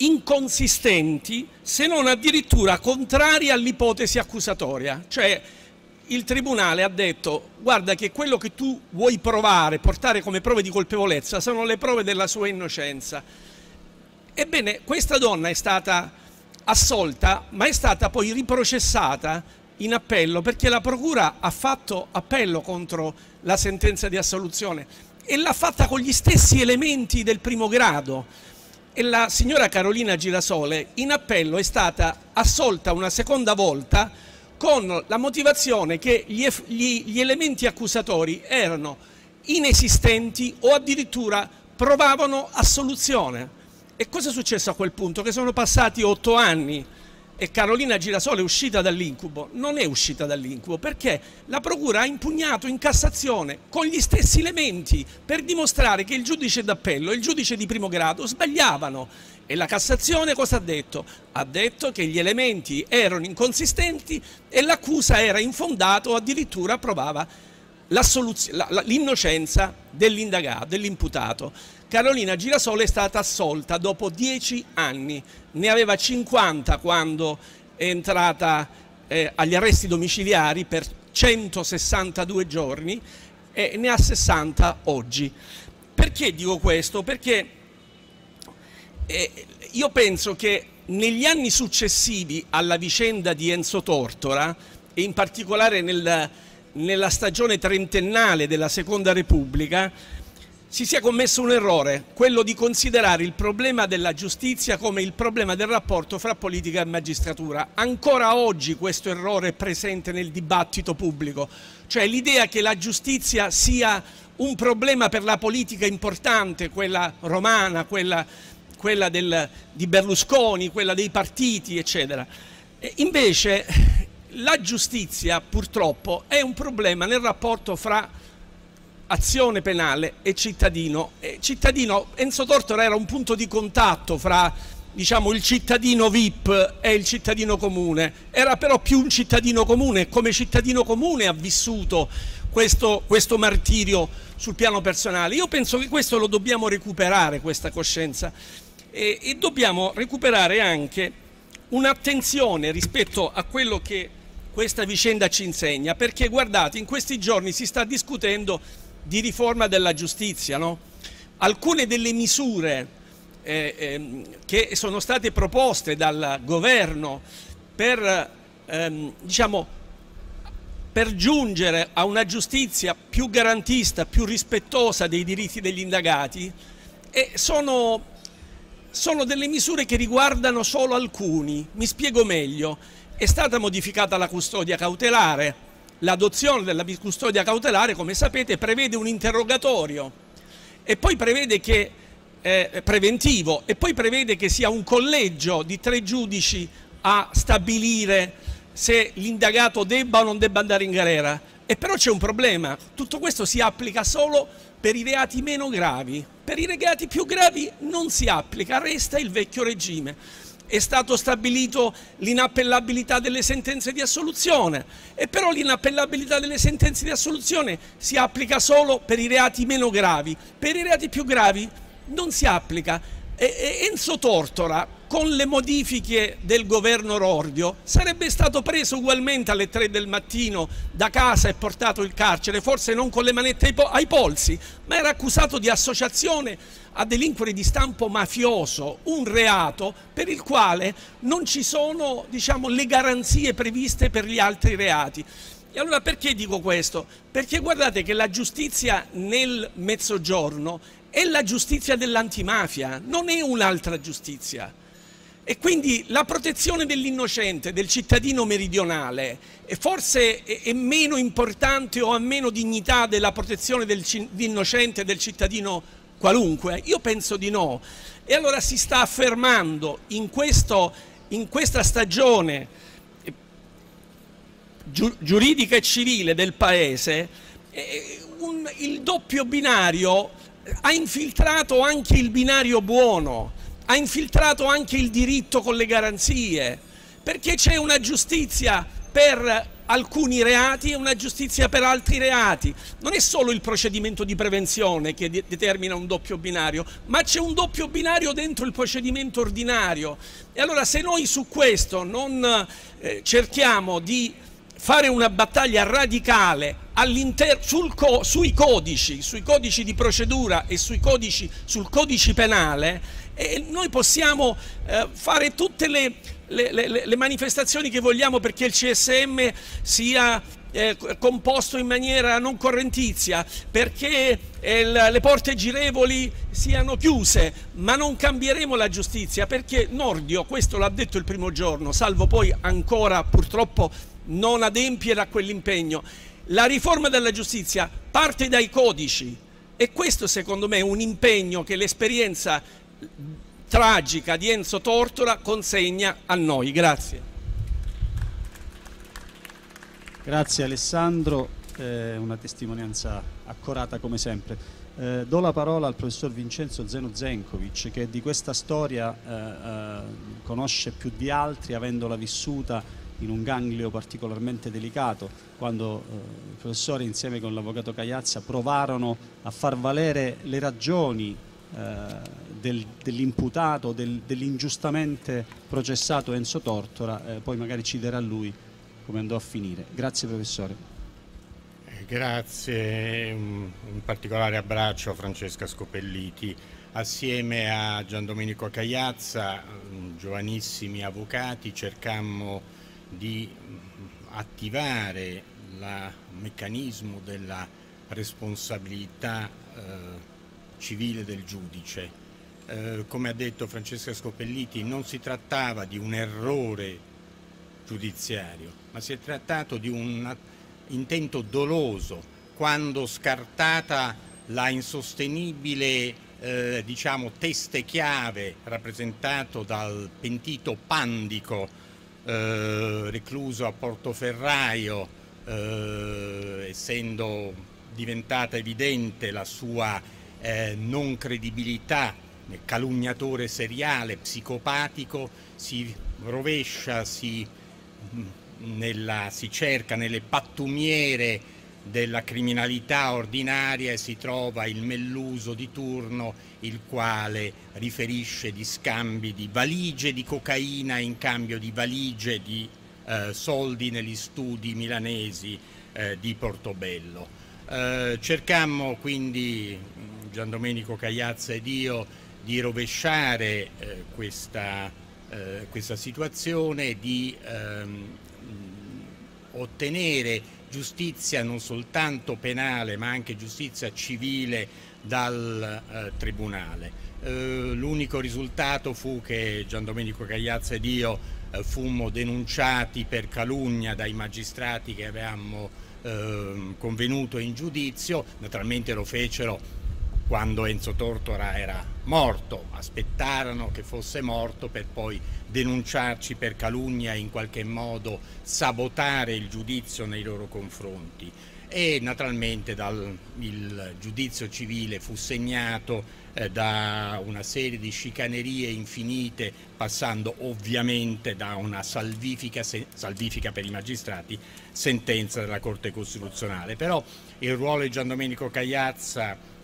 inconsistenti se non addirittura contrari all'ipotesi accusatoria. Cioè il Tribunale ha detto guarda che quello che tu vuoi provare, portare come prove di colpevolezza, sono le prove della sua innocenza Ebbene, questa donna è stata assolta, ma è stata poi riprocessata in appello perché la Procura ha fatto appello contro la sentenza di assoluzione e l'ha fatta con gli stessi elementi del primo grado. E la signora Carolina Girasole in appello è stata assolta una seconda volta con la motivazione che gli, gli, gli elementi accusatori erano inesistenti o addirittura provavano assoluzione. E cosa è successo a quel punto? Che sono passati otto anni e Carolina Girasole è uscita dall'incubo. Non è uscita dall'incubo perché la Procura ha impugnato in Cassazione con gli stessi elementi per dimostrare che il giudice d'appello e il giudice di primo grado sbagliavano. E la Cassazione cosa ha detto? Ha detto che gli elementi erano inconsistenti e l'accusa era infondata o addirittura provava l'innocenza dell'indagato, dell'imputato. Carolina Girasole è stata assolta dopo dieci anni, ne aveva 50 quando è entrata eh, agli arresti domiciliari per 162 giorni e ne ha 60 oggi. Perché dico questo? Perché eh, io penso che negli anni successivi alla vicenda di Enzo Tortora e in particolare nel, nella stagione trentennale della Seconda Repubblica si sia commesso un errore, quello di considerare il problema della giustizia come il problema del rapporto fra politica e magistratura. Ancora oggi questo errore è presente nel dibattito pubblico, cioè l'idea che la giustizia sia un problema per la politica importante, quella romana, quella, quella del, di Berlusconi, quella dei partiti, eccetera. E invece la giustizia purtroppo è un problema nel rapporto fra azione penale e cittadino. E cittadino Enzo Tortora era un punto di contatto fra diciamo, il cittadino VIP e il cittadino comune, era però più un cittadino comune, come cittadino comune ha vissuto questo, questo martirio sul piano personale. Io penso che questo lo dobbiamo recuperare, questa coscienza. e, e dobbiamo recuperare anche un'attenzione rispetto a quello che questa vicenda ci insegna, perché guardate, in questi giorni si sta discutendo di riforma della giustizia, no? alcune delle misure eh, eh, che sono state proposte dal governo per, ehm, diciamo, per giungere a una giustizia più garantista, più rispettosa dei diritti degli indagati, eh, sono, sono delle misure che riguardano solo alcuni. Mi spiego meglio. È stata modificata la custodia cautelare. L'adozione della custodia cautelare, come sapete, prevede un interrogatorio e poi prevede che eh, preventivo e poi prevede che sia un collegio di tre giudici a stabilire se l'indagato debba o non debba andare in galera. E però c'è un problema, tutto questo si applica solo per i reati meno gravi, per i reati più gravi non si applica, resta il vecchio regime. È stato stabilito l'inappellabilità delle sentenze di assoluzione e però l'inappellabilità delle sentenze di assoluzione si applica solo per i reati meno gravi, per i reati più gravi non si applica. E Enzo Tortora, con le modifiche del governo Rordio, sarebbe stato preso ugualmente alle 3 del mattino da casa e portato in carcere, forse non con le manette ai polsi, ma era accusato di associazione a delinquere di stampo mafioso, un reato per il quale non ci sono diciamo, le garanzie previste per gli altri reati. E allora perché dico questo? Perché guardate che la giustizia nel mezzogiorno è la giustizia dell'antimafia, non è un'altra giustizia. E quindi la protezione dell'innocente, del cittadino meridionale, forse è meno importante o ha meno dignità della protezione dell'innocente del cittadino qualunque? Io penso di no. E allora si sta affermando in, questo, in questa stagione eh, giuridica e civile del Paese eh, un, il doppio binario ha infiltrato anche il binario buono, ha infiltrato anche il diritto con le garanzie, perché c'è una giustizia per alcuni reati e una giustizia per altri reati. Non è solo il procedimento di prevenzione che de determina un doppio binario, ma c'è un doppio binario dentro il procedimento ordinario. E allora se noi su questo non eh, cerchiamo di fare una battaglia radicale co sui codici, sui codici di procedura e sui codici, sul codice penale, e noi possiamo eh, fare tutte le, le, le, le, manifestazioni che vogliamo perché il CSM sia eh, composto in maniera non correntizia, perché eh, le porte girevoli siano chiuse, ma non cambieremo la giustizia perché Nordio, questo l'ha detto il primo giorno, salvo poi ancora purtroppo non adempiere a quell'impegno. La riforma della giustizia parte dai codici e questo secondo me è un impegno che l'esperienza tragica di Enzo Tortora consegna a noi. Grazie. Grazie Alessandro, eh, una testimonianza accorata come sempre. Eh, do la parola al professor Vincenzo Zeno Zenkovic che di questa storia eh, eh conosce più di altri avendola vissuta in un ganglio particolarmente delicato, quando eh, il professore insieme con l'avvocato Cagliazza provarono a far valere le ragioni del, dell'imputato, del, dell'ingiustamente processato Enzo Tortora, eh, poi magari ci dirà lui come andò a finire. Grazie professore. Eh, grazie, un particolare abbraccio a Francesca Scopelliti. Assieme a Gian Domenico Cagliazza, giovanissimi avvocati, cercammo di attivare il meccanismo della responsabilità eh, civile del giudice. Eh, come ha detto Francesca Scopelliti, non si trattava di un errore giudiziario, ma si è trattato di un intento doloso quando scartata la insostenibile eh, diciamo, teste chiave rappresentato dal pentito Pandico eh, recluso a Portoferraio, eh, essendo diventata evidente la sua eh, non credibilità, calunniatore seriale, psicopatico, si rovescia, si, nella, si cerca nelle pattumiere della criminalità ordinaria e si trova il melluso di turno il quale riferisce di scambi di valigie di cocaina in cambio di valigie di eh, soldi negli studi milanesi eh, di Portobello. Eh, cercammo quindi Gian Domenico Cagliazza ed io di rovesciare eh, questa, eh, questa, situazione, di ehm, ottenere giustizia non soltanto penale ma anche giustizia civile dal eh, Tribunale. Eh, l'unico risultato fu che Gian Domenico Cagliazza ed io eh, fummo denunciati per calunnia dai magistrati che avevamo ehm, convenuto in giudizio, naturalmente lo fecero quando Enzo Tortora era morto, aspettarono che fosse morto per poi denunciarci per calunnia e in qualche modo sabotare il giudizio nei loro confronti. E naturalmente dal, il giudizio civile fu segnato eh, da una serie di scicanerie infinite passando ovviamente da una salvifica, salvifica per i magistrati sentenza della Corte Costituzionale. Però il ruolo di Gian Domenico Cagliazza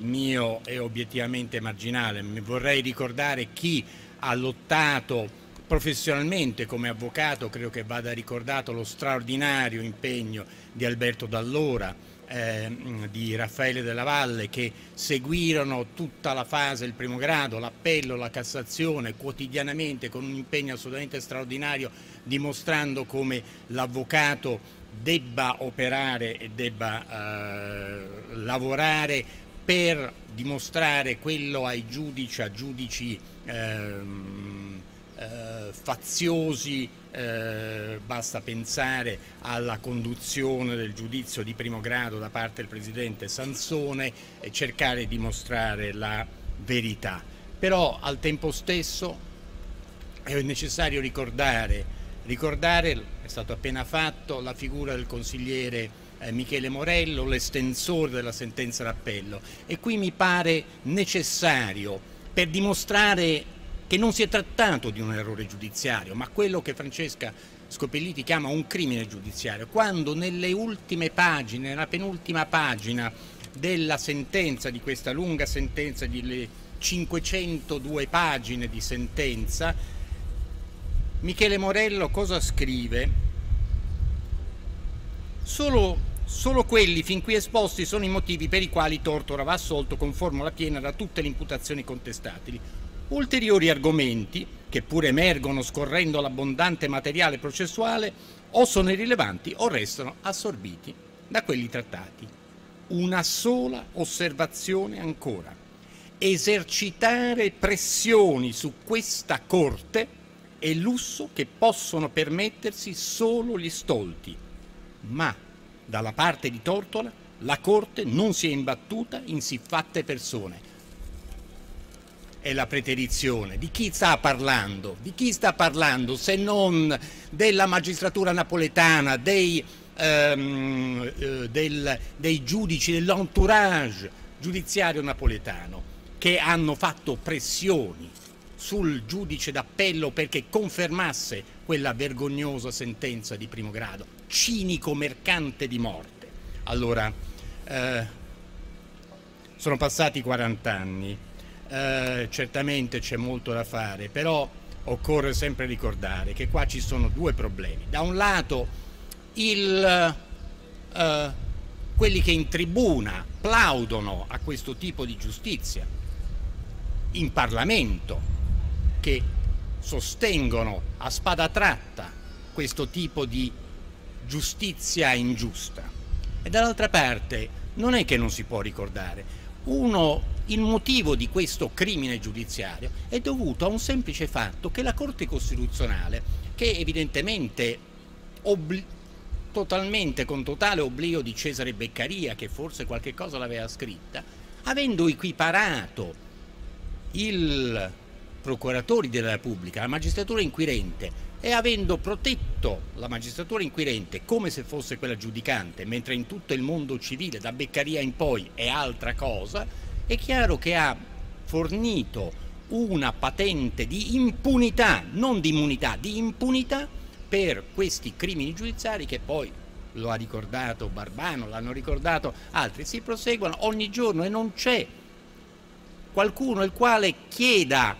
mio è obiettivamente marginale. Vorrei ricordare chi ha lottato professionalmente come avvocato, credo che vada ricordato lo straordinario impegno di Alberto Dall'Ora, eh, di Raffaele della Valle che seguirono tutta la fase del primo grado, l'appello, la Cassazione quotidianamente con un impegno assolutamente straordinario dimostrando come l'avvocato debba operare e debba eh, lavorare per dimostrare quello ai giudici, a giudici ehm, eh, faziosi, eh, basta pensare alla conduzione del giudizio di primo grado da parte del Presidente Sansone e cercare di dimostrare la verità. Però al tempo stesso è necessario ricordare, ricordare, è stato appena fatto, la figura del consigliere eh, Michele Morello, l'estensore della sentenza d'appello e qui mi pare necessario per dimostrare che non si è trattato di un errore giudiziario, ma quello che Francesca Scopelliti chiama un crimine giudiziario, quando nelle ultime pagine, nella penultima pagina della sentenza, di questa lunga sentenza, di 502 pagine di sentenza, Michele Morello cosa scrive? Solo Solo quelli fin qui esposti sono i motivi per i quali Tortora va assolto con formula piena da tutte le imputazioni contestabili. Ulteriori argomenti, che pure emergono scorrendo l'abbondante materiale processuale, o sono irrilevanti o restano assorbiti da quelli trattati. Una sola osservazione ancora. Esercitare pressioni su questa Corte è lusso che possono permettersi solo gli stolti, ma dalla parte di Tortola, la Corte non si è imbattuta in siffatte persone. È la preterizione. Di chi sta parlando? Di chi sta parlando se non della magistratura napoletana, dei, ehm, eh, del, dei giudici, dell'entourage giudiziario napoletano che hanno fatto pressioni sul giudice d'appello perché confermasse quella vergognosa sentenza di primo grado, cinico mercante di morte. Allora, eh, sono passati 40 anni, eh, certamente c'è molto da fare, però occorre sempre ricordare che qua ci sono due problemi. Da un lato il, eh, quelli che in tribuna plaudono a questo tipo di giustizia, in Parlamento, che sostengono a spada tratta questo tipo di giustizia ingiusta. E dall'altra parte non è che non si può ricordare, uno, il motivo di questo crimine giudiziario è dovuto a un semplice fatto che la Corte Costituzionale, che evidentemente totalmente con totale oblio di Cesare Beccaria, che forse qualche cosa l'aveva scritta, avendo equiparato il procuratori della Repubblica, la magistratura inquirente. E avendo protetto la magistratura inquirente come se fosse quella giudicante, mentre in tutto il mondo civile, da Beccaria in poi, è altra cosa, è chiaro che ha fornito una patente di impunità, non di immunità, di impunità per questi crimini giudiziari che poi lo ha ricordato Barbano, l'hanno ricordato altri, si proseguono ogni giorno e non c'è qualcuno il quale chieda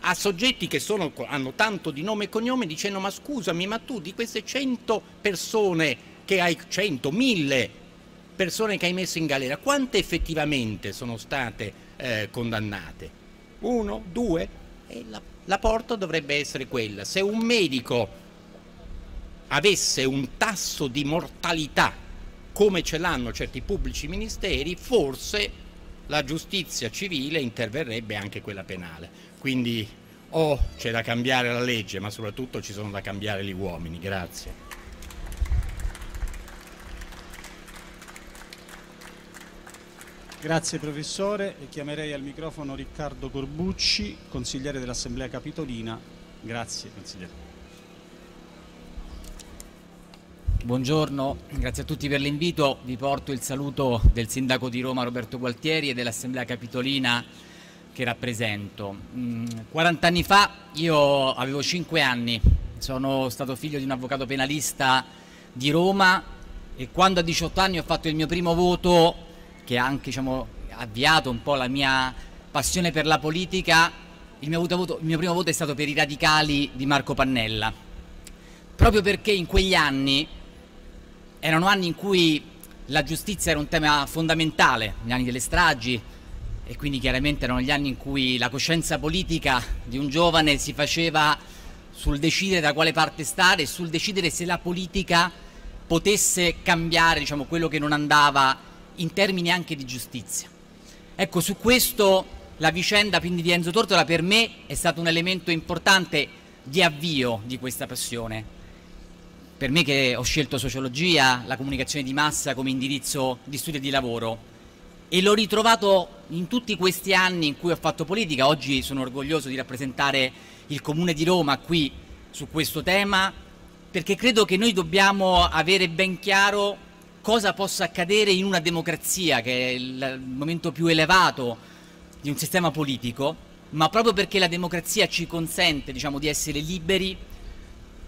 a soggetti che sono, hanno tanto di nome e cognome dicendo ma scusami ma tu di queste 100 persone che hai, 100, 1000 persone che hai messo in galera, quante effettivamente sono state eh, condannate? Uno, due? E la, la porta dovrebbe essere quella. Se un medico avesse un tasso di mortalità come ce l'hanno certi pubblici ministeri, forse la giustizia civile interverrebbe anche quella penale. Quindi o c'è da cambiare la legge, ma soprattutto ci sono da cambiare gli uomini. Grazie. Grazie professore e chiamerei al microfono Riccardo Corbucci, consigliere dell'Assemblea Capitolina. Grazie consigliere. Buongiorno, grazie a tutti per l'invito. Vi porto il saluto del sindaco di Roma Roberto Gualtieri e dell'Assemblea Capitolina che rappresento. 40 mm, anni fa io avevo 5 anni, sono stato figlio di un avvocato penalista di Roma e quando a 18 anni ho fatto il mio primo voto che ha anche diciamo, avviato un po' la mia passione per la politica, il mio, voto, il mio primo voto è stato per i radicali di Marco Pannella, proprio perché in quegli anni erano anni in cui la giustizia era un tema fondamentale, gli anni delle stragi, e quindi chiaramente erano gli anni in cui la coscienza politica di un giovane si faceva sul decidere da quale parte stare e sul decidere se la politica potesse cambiare diciamo, quello che non andava in termini anche di giustizia. Ecco, su questo la vicenda quindi di Enzo Tortora per me è stato un elemento importante di avvio di questa passione. Per me che ho scelto sociologia, la comunicazione di massa come indirizzo di studio e di lavoro e l'ho ritrovato in tutti questi anni in cui ho fatto politica. Oggi sono orgoglioso di rappresentare il Comune di Roma qui su questo tema perché credo che noi dobbiamo avere ben chiaro cosa possa accadere in una democrazia, che è il momento più elevato di un sistema politico, ma proprio perché la democrazia ci consente diciamo, di essere liberi,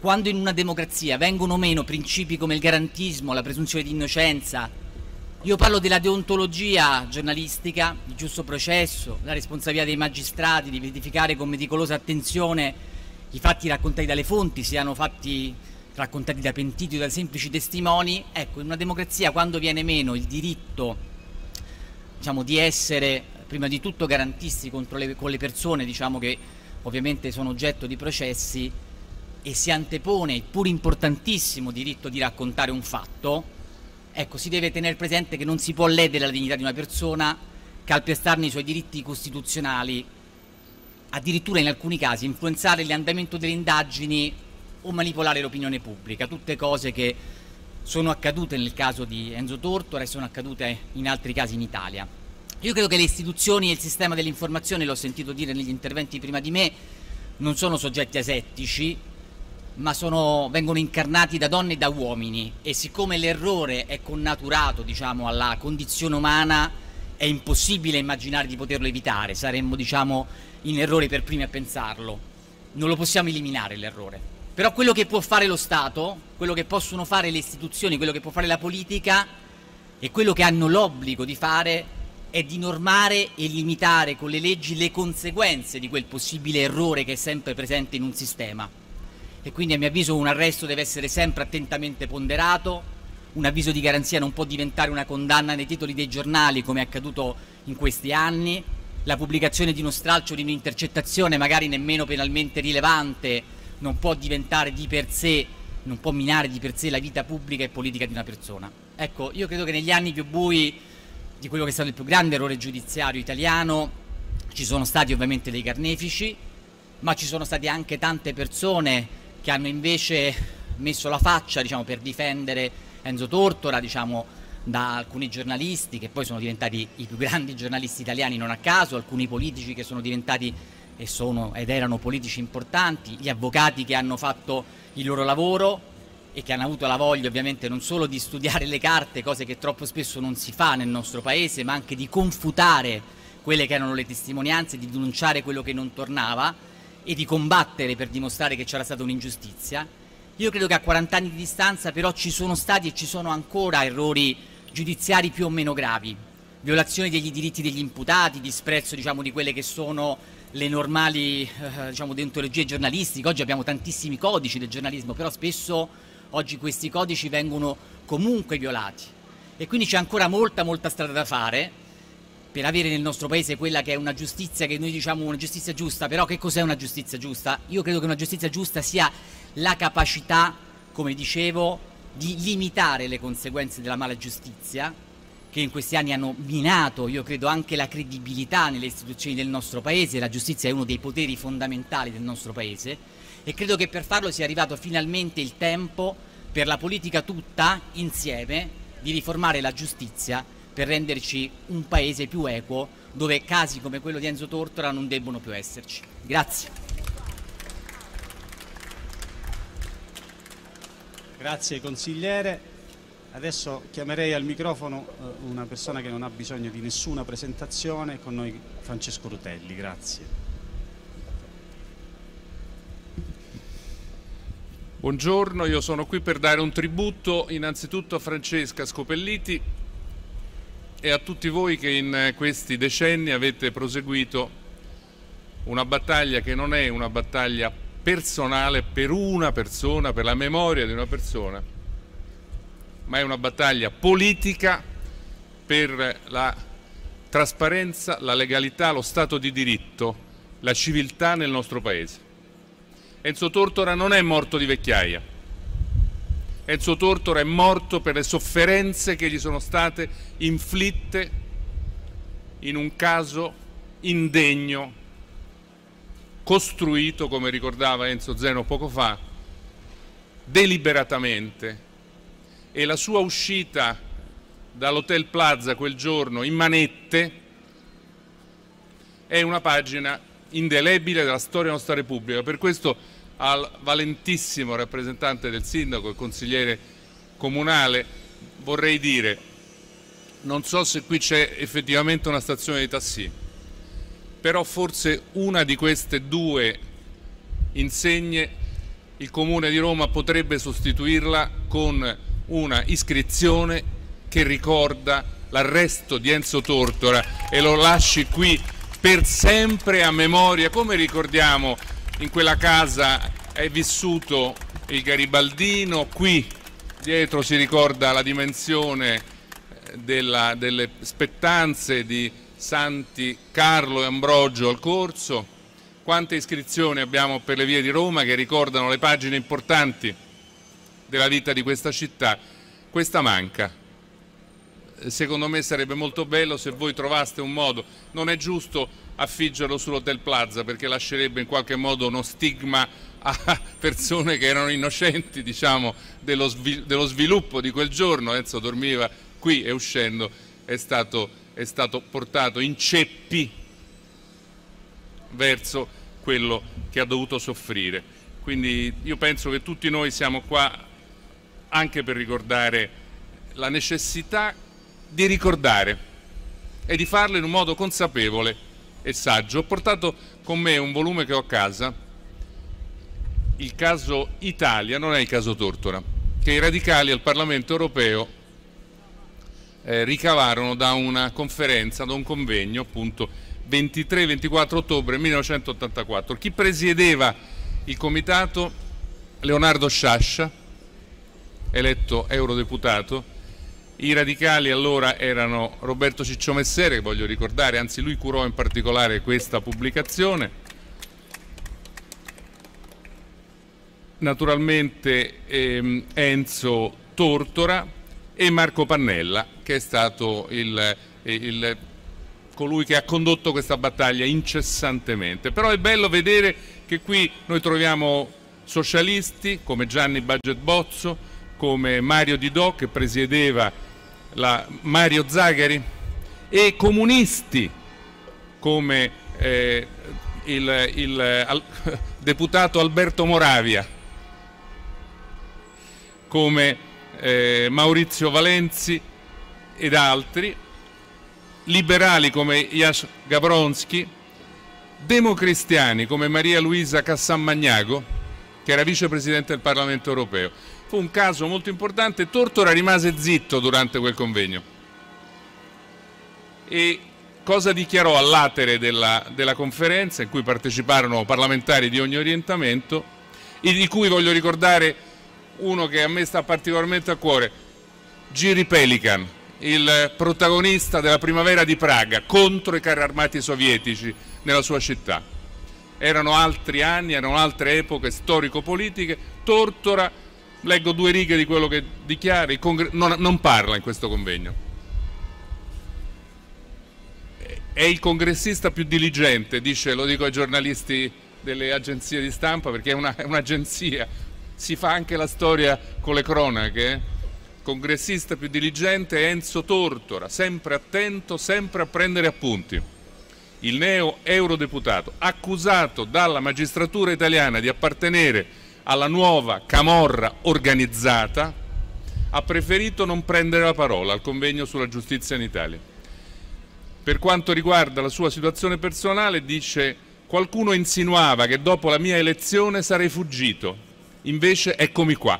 quando in una democrazia vengono meno principi come il garantismo, la presunzione di innocenza, io parlo della deontologia giornalistica, il giusto processo, la responsabilità dei magistrati di verificare con meticolosa attenzione i fatti raccontati dalle fonti, siano fatti raccontati da pentiti o da semplici testimoni, ecco, in una democrazia quando viene meno il diritto diciamo, di essere prima di tutto garantisti le, con le persone diciamo, che ovviamente sono oggetto di processi e si antepone il pur importantissimo diritto di raccontare un fatto, ecco, si deve tenere presente che non si può ledere la dignità di una persona, calpestarne i suoi diritti costituzionali, addirittura in alcuni casi influenzare l'andamento delle indagini o manipolare l'opinione pubblica, tutte cose che sono accadute nel caso di Enzo Tortora e sono accadute in altri casi in Italia. Io credo che le istituzioni e il sistema dell'informazione, l'ho sentito dire negli interventi prima di me, non sono soggetti asettici, ma sono, vengono incarnati da donne e da uomini e siccome l'errore è connaturato diciamo, alla condizione umana è impossibile immaginare di poterlo evitare, saremmo diciamo, in errore per primi a pensarlo, non lo possiamo eliminare l'errore. Però quello che può fare lo Stato, quello che possono fare le istituzioni, quello che può fare la politica e quello che hanno l'obbligo di fare è di normare e limitare con le leggi le conseguenze di quel possibile errore che è sempre presente in un sistema. E quindi a mio avviso un arresto deve essere sempre attentamente ponderato, un avviso di garanzia non può diventare una condanna nei titoli dei giornali come è accaduto in questi anni, la pubblicazione di uno stralcio di un'intercettazione magari nemmeno penalmente rilevante non può diventare di per sé, non può minare di per sé la vita pubblica e politica di una persona. Ecco, io credo che negli anni più bui di quello che è stato il più grande errore giudiziario italiano ci sono stati ovviamente dei carnefici, ma ci sono state anche tante persone che hanno invece messo la faccia diciamo, per difendere Enzo Tortora, diciamo, da alcuni giornalisti che poi sono diventati i più grandi giornalisti italiani non a caso, alcuni politici che sono diventati e sono ed erano politici importanti, gli avvocati che hanno fatto il loro lavoro e che hanno avuto la voglia ovviamente non solo di studiare le carte, cose che troppo spesso non si fa nel nostro paese, ma anche di confutare quelle che erano le testimonianze, di denunciare quello che non tornava e di combattere per dimostrare che c'era stata un'ingiustizia. Io credo che a 40 anni di distanza però ci sono stati e ci sono ancora errori giudiziari più o meno gravi, violazioni degli diritti degli imputati, disprezzo diciamo, di quelle che sono le normali eh, diciamo, deontologie giornalistiche. Oggi abbiamo tantissimi codici del giornalismo, però spesso oggi questi codici vengono comunque violati e quindi c'è ancora molta molta strada da fare per avere nel nostro paese quella che è una giustizia che noi diciamo una giustizia giusta, però che cos'è una giustizia giusta? Io credo che una giustizia giusta sia la capacità, come dicevo, di limitare le conseguenze della mala giustizia che in questi anni hanno minato, io credo, anche la credibilità nelle istituzioni del nostro paese, la giustizia è uno dei poteri fondamentali del nostro paese e credo che per farlo sia arrivato finalmente il tempo per la politica tutta insieme di riformare la giustizia per renderci un paese più equo dove casi come quello di Enzo Tortora non debbono più esserci. Grazie. Grazie consigliere. Adesso chiamerei al microfono eh, una persona che non ha bisogno di nessuna presentazione, con noi Francesco Rutelli. Grazie. Buongiorno, io sono qui per dare un tributo innanzitutto a Francesca Scopelliti e a tutti voi che in questi decenni avete proseguito una battaglia che non è una battaglia personale per una persona, per la memoria di una persona, ma è una battaglia politica per la trasparenza, la legalità, lo Stato di diritto, la civiltà nel nostro Paese. Enzo Tortora non è morto di vecchiaia. Enzo Tortora è morto per le sofferenze che gli sono state inflitte in un caso indegno, costruito, come ricordava Enzo Zeno poco fa, deliberatamente e la sua uscita dall'Hotel Plaza quel giorno in manette è una pagina indelebile della storia della nostra Repubblica. Per questo al valentissimo rappresentante del sindaco e consigliere comunale vorrei dire, non so se qui c'è effettivamente una stazione di tassi, però forse una di queste due insegne il Comune di Roma potrebbe sostituirla con una iscrizione che ricorda l'arresto di Enzo Tortora e lo lasci qui per sempre a memoria, come ricordiamo in quella casa è vissuto il garibaldino, qui dietro si ricorda la dimensione eh, della, delle spettanze di Santi Carlo e Ambrogio al corso, quante iscrizioni abbiamo per le vie di Roma che ricordano le pagine importanti della vita di questa città, questa manca. Secondo me sarebbe molto bello se voi trovaste un modo, non è giusto affiggerlo sull'Hotel Plaza perché lascerebbe in qualche modo uno stigma a *laughs* persone che erano innocenti diciamo, dello, sviluppo di quel giorno, Enzo dormiva qui e uscendo è stato, è stato portato in ceppi verso quello che ha dovuto soffrire. Quindi io penso che tutti noi siamo qua anche per ricordare la necessità di ricordare e di farlo in un modo consapevole e saggio. Ho portato con me un volume che ho a casa, il caso Italia, non è il caso Tortora, che i radicali al Parlamento europeo eh, ricavarono da una conferenza, da un convegno appunto 23-24 ottobre 1984. Chi presiedeva il comitato? Leonardo Sciascia, eletto eurodeputato, i radicali allora erano Roberto Ciccio Messere, che voglio ricordare, anzi lui curò in particolare questa pubblicazione, naturalmente ehm, Enzo Tortora e Marco Pannella, che è stato il, il, colui che ha condotto questa battaglia incessantemente. Però è bello vedere che qui noi troviamo socialisti come Gianni Bagget Bozzo, come Mario Didò che presiedeva la Mario Zagheri e comunisti come eh, il, il al, *laughs* deputato Alberto Moravia, come eh, Maurizio Valenzi ed altri, liberali come Jasz Gabronski, democristiani come Maria Luisa Cassammagnago che era vicepresidente del Parlamento europeo. Fu un caso molto importante, Tortora rimase zitto durante quel convegno. E cosa dichiarò all'atere della, della conferenza in cui parteciparono parlamentari di ogni orientamento, e di cui voglio ricordare uno che a me sta particolarmente a cuore, Giri Pelikan, il protagonista della primavera di Praga contro i carri armati sovietici nella sua città. Erano altri anni, erano altre epoche storico-politiche. Tortora, leggo due righe di quello che dichiara, non, non parla in questo convegno. È il congressista più diligente, dice, lo dico ai giornalisti delle agenzie di stampa, perché è un'agenzia, si fa anche la storia con le cronache. Eh congressista più diligente è Enzo Tortora, sempre attento, sempre a prendere appunti. Il neo eurodeputato, accusato dalla magistratura italiana di appartenere alla nuova camorra organizzata, ha preferito non prendere la parola al convegno sulla giustizia in Italia. Per quanto riguarda la sua situazione personale, dice qualcuno insinuava che dopo la mia elezione sarei fuggito, invece eccomi qua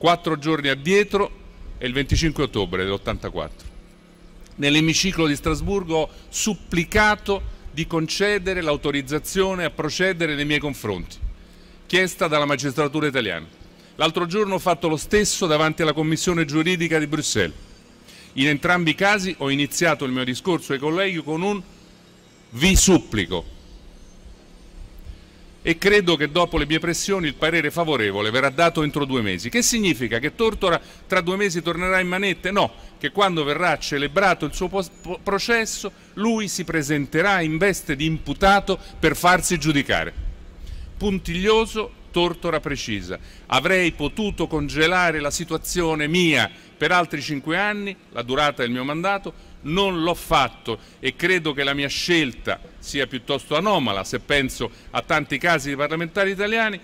quattro giorni addietro è il 25 ottobre dell'84. Nell'emiciclo di Strasburgo ho supplicato di concedere l'autorizzazione a procedere nei miei confronti, chiesta dalla magistratura italiana. L'altro giorno ho fatto lo stesso davanti alla Commissione giuridica di Bruxelles. In entrambi i casi ho iniziato il mio discorso ai colleghi con un vi supplico e credo che dopo le mie pressioni il parere favorevole verrà dato entro due mesi. Che significa? Che Tortora tra due mesi tornerà in manette? No, che quando verrà celebrato il suo processo lui si presenterà in veste di imputato per farsi giudicare. Puntiglioso, Tortora precisa. Avrei potuto congelare la situazione mia per altri cinque anni, la durata del mio mandato, non l'ho fatto e credo che la mia scelta sia piuttosto anomala se penso a tanti casi di parlamentari italiani,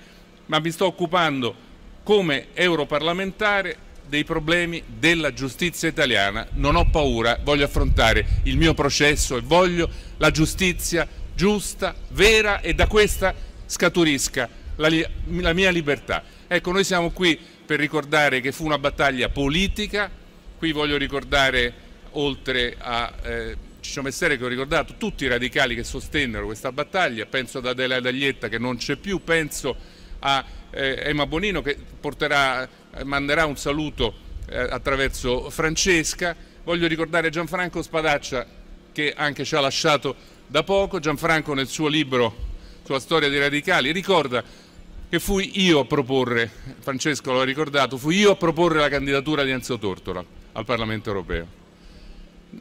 ma mi sto occupando come europarlamentare dei problemi della giustizia italiana. Non ho paura, voglio affrontare il mio processo e voglio la giustizia giusta, vera e da questa scaturisca la, la mia libertà. Ecco, noi siamo qui per ricordare che fu una battaglia politica, qui voglio ricordare oltre a eh, Ciccio Messere che ho ricordato, tutti i radicali che sostennero questa battaglia, penso ad Adela Daglietta che non c'è più, penso a eh, Emma Bonino che porterà, manderà un saluto eh, attraverso Francesca, voglio ricordare Gianfranco Spadaccia che anche ci ha lasciato da poco, Gianfranco nel suo libro sulla storia dei radicali ricorda che fui io a proporre, Francesco lo ha ricordato, fui io a proporre la candidatura di Enzo Tortora al Parlamento europeo.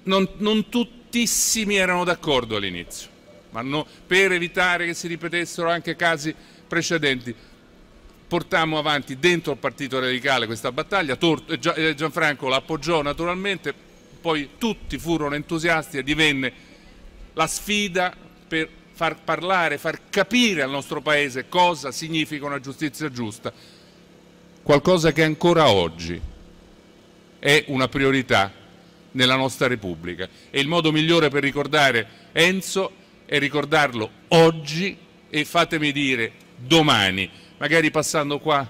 Non, non tuttissimi erano d'accordo all'inizio, ma no, per evitare che si ripetessero anche casi precedenti portammo avanti dentro il Partito Radicale questa battaglia, eh, eh, Gianfranco la appoggiò naturalmente, poi tutti furono entusiasti e divenne la sfida per far parlare, far capire al nostro Paese cosa significa una giustizia giusta, qualcosa che ancora oggi è una priorità nella nostra Repubblica. E il modo migliore per ricordare Enzo è ricordarlo oggi e fatemi dire domani, magari passando qua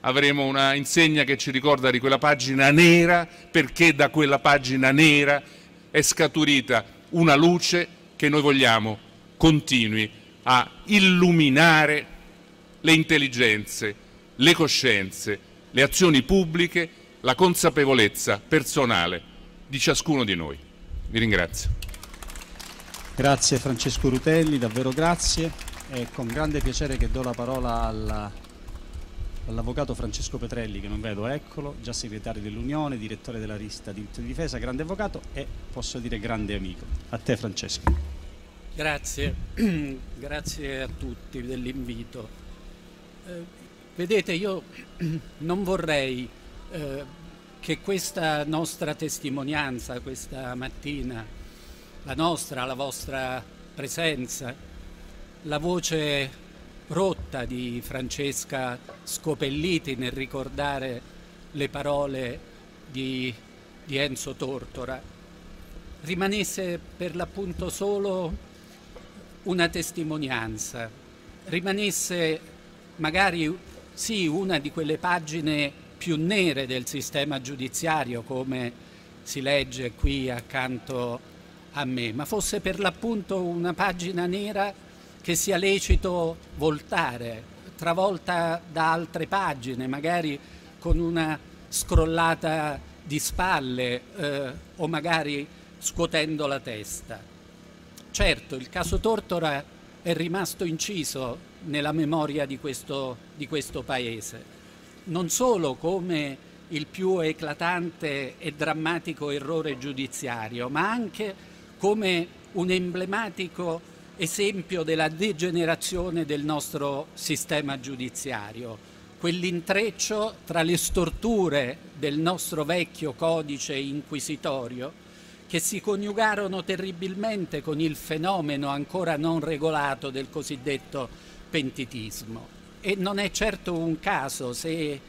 avremo una insegna che ci ricorda di quella pagina nera perché da quella pagina nera è scaturita una luce che noi vogliamo continui a illuminare le intelligenze, le coscienze, le azioni pubbliche, la consapevolezza personale di ciascuno di noi. Vi ringrazio. Grazie Francesco Rutelli, davvero grazie. È con grande piacere che do la parola alla, all'avvocato Francesco Petrelli, che non vedo, eccolo, già segretario dell'Unione, direttore della Diritto di Difesa, grande avvocato e posso dire grande amico. A te Francesco. Grazie, *clears throat* grazie a tutti dell'invito. Eh, vedete, io *clears throat* non vorrei eh, che questa nostra testimonianza questa mattina, la nostra, la vostra presenza, la voce rotta di Francesca Scopelliti nel ricordare le parole di, di Enzo Tortora, rimanesse per l'appunto solo una testimonianza, rimanesse magari sì una di quelle pagine più nere del sistema giudiziario come si legge qui accanto a me, ma fosse per l'appunto una pagina nera che sia lecito voltare, travolta da altre pagine, magari con una scrollata di spalle eh, o magari scuotendo la testa. Certo, il caso Tortora è rimasto inciso nella memoria di questo, di questo paese, non solo come il più eclatante e drammatico errore giudiziario, ma anche come un emblematico esempio della degenerazione del nostro sistema giudiziario, quell'intreccio tra le storture del nostro vecchio codice inquisitorio che si coniugarono terribilmente con il fenomeno ancora non regolato del cosiddetto pentitismo. E non è certo un caso se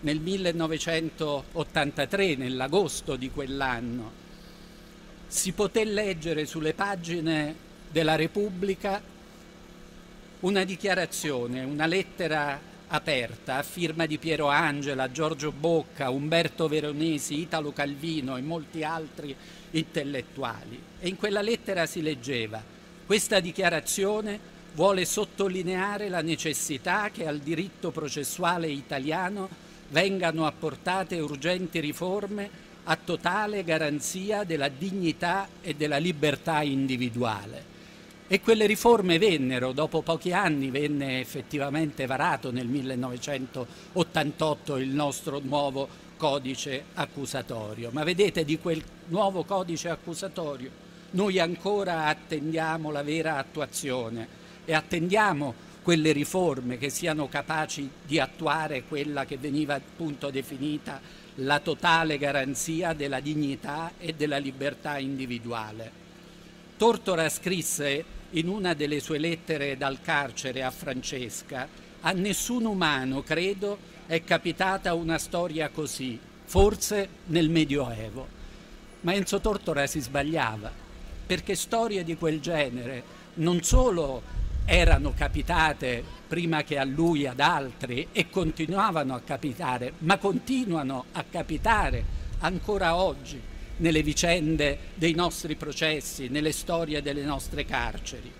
nel 1983, nell'agosto di quell'anno, si poté leggere sulle pagine della Repubblica una dichiarazione, una lettera aperta a firma di Piero Angela, Giorgio Bocca, Umberto Veronesi, Italo Calvino e molti altri intellettuali. E in quella lettera si leggeva questa dichiarazione vuole sottolineare la necessità che al diritto processuale italiano vengano apportate urgenti riforme a totale garanzia della dignità e della libertà individuale. E quelle riforme vennero, dopo pochi anni venne effettivamente varato nel 1988 il nostro nuovo codice accusatorio. Ma vedete di quel nuovo codice accusatorio noi ancora attendiamo la vera attuazione e attendiamo quelle riforme che siano capaci di attuare quella che veniva appunto definita la totale garanzia della dignità e della libertà individuale. Tortora scrisse in una delle sue lettere dal carcere a Francesca, a nessun umano, credo, è capitata una storia così, forse nel Medioevo. Ma Enzo Tortora si sbagliava, perché storie di quel genere non solo erano capitate prima che a lui ad altri e continuavano a capitare, ma continuano a capitare ancora oggi nelle vicende dei nostri processi, nelle storie delle nostre carceri.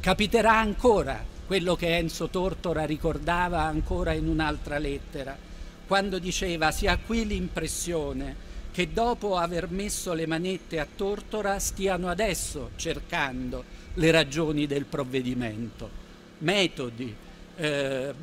Capiterà ancora quello che Enzo Tortora ricordava ancora in un'altra lettera, quando diceva si ha qui l'impressione che dopo aver messo le manette a Tortora stiano adesso cercando le ragioni del provvedimento, metodi, eh,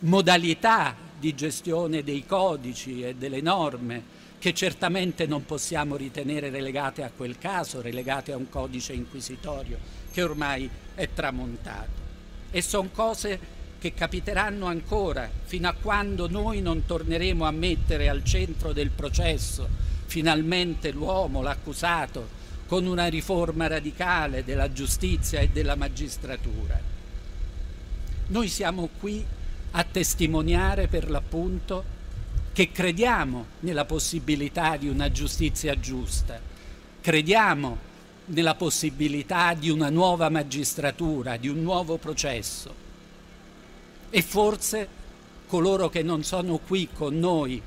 modalità di gestione dei codici e delle norme che certamente non possiamo ritenere relegate a quel caso, relegate a un codice inquisitorio che ormai è tramontato. E sono cose che capiteranno ancora fino a quando noi non torneremo a mettere al centro del processo finalmente l'uomo, l'accusato, con una riforma radicale della giustizia e della magistratura. Noi siamo qui a testimoniare per l'appunto che crediamo nella possibilità di una giustizia giusta, crediamo nella possibilità di una nuova magistratura, di un nuovo processo e forse coloro che non sono qui con noi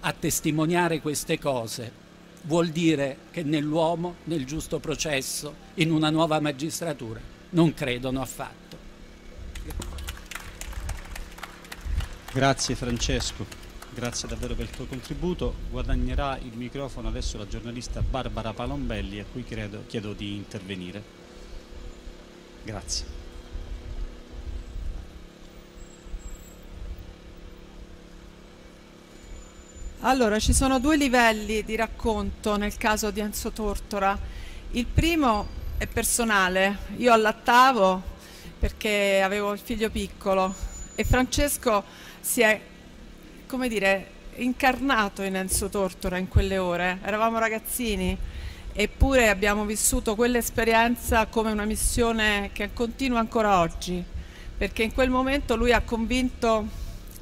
a testimoniare queste cose vuol dire che nell'uomo, nel giusto processo, in una nuova magistratura, non credono affatto. Grazie Francesco, grazie davvero per il tuo contributo. Guadagnerà il microfono adesso la giornalista Barbara Palombelli a cui credo, chiedo di intervenire. Grazie. Allora, ci sono due livelli di racconto nel caso di Enzo Tortora. Il primo è personale. Io allattavo perché avevo il figlio piccolo e Francesco si è, come dire, incarnato in Enzo Tortora in quelle ore. Eravamo ragazzini, eppure abbiamo vissuto quell'esperienza come una missione che continua ancora oggi, perché in quel momento lui ha convinto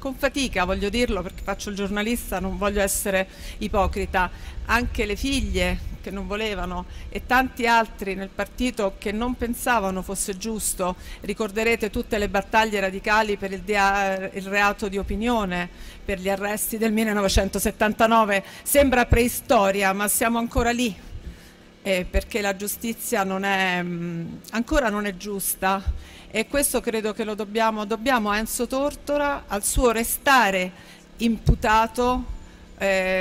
con fatica, voglio dirlo perché faccio il giornalista, non voglio essere ipocrita, anche le figlie che non volevano e tanti altri nel partito che non pensavano fosse giusto, ricorderete tutte le battaglie radicali per il, il reato di opinione, per gli arresti del 1979, sembra preistoria ma siamo ancora lì. Eh, perché la giustizia non è, mm, ancora non è giusta e questo credo che lo dobbiamo, dobbiamo a Enzo Tortora, al suo restare imputato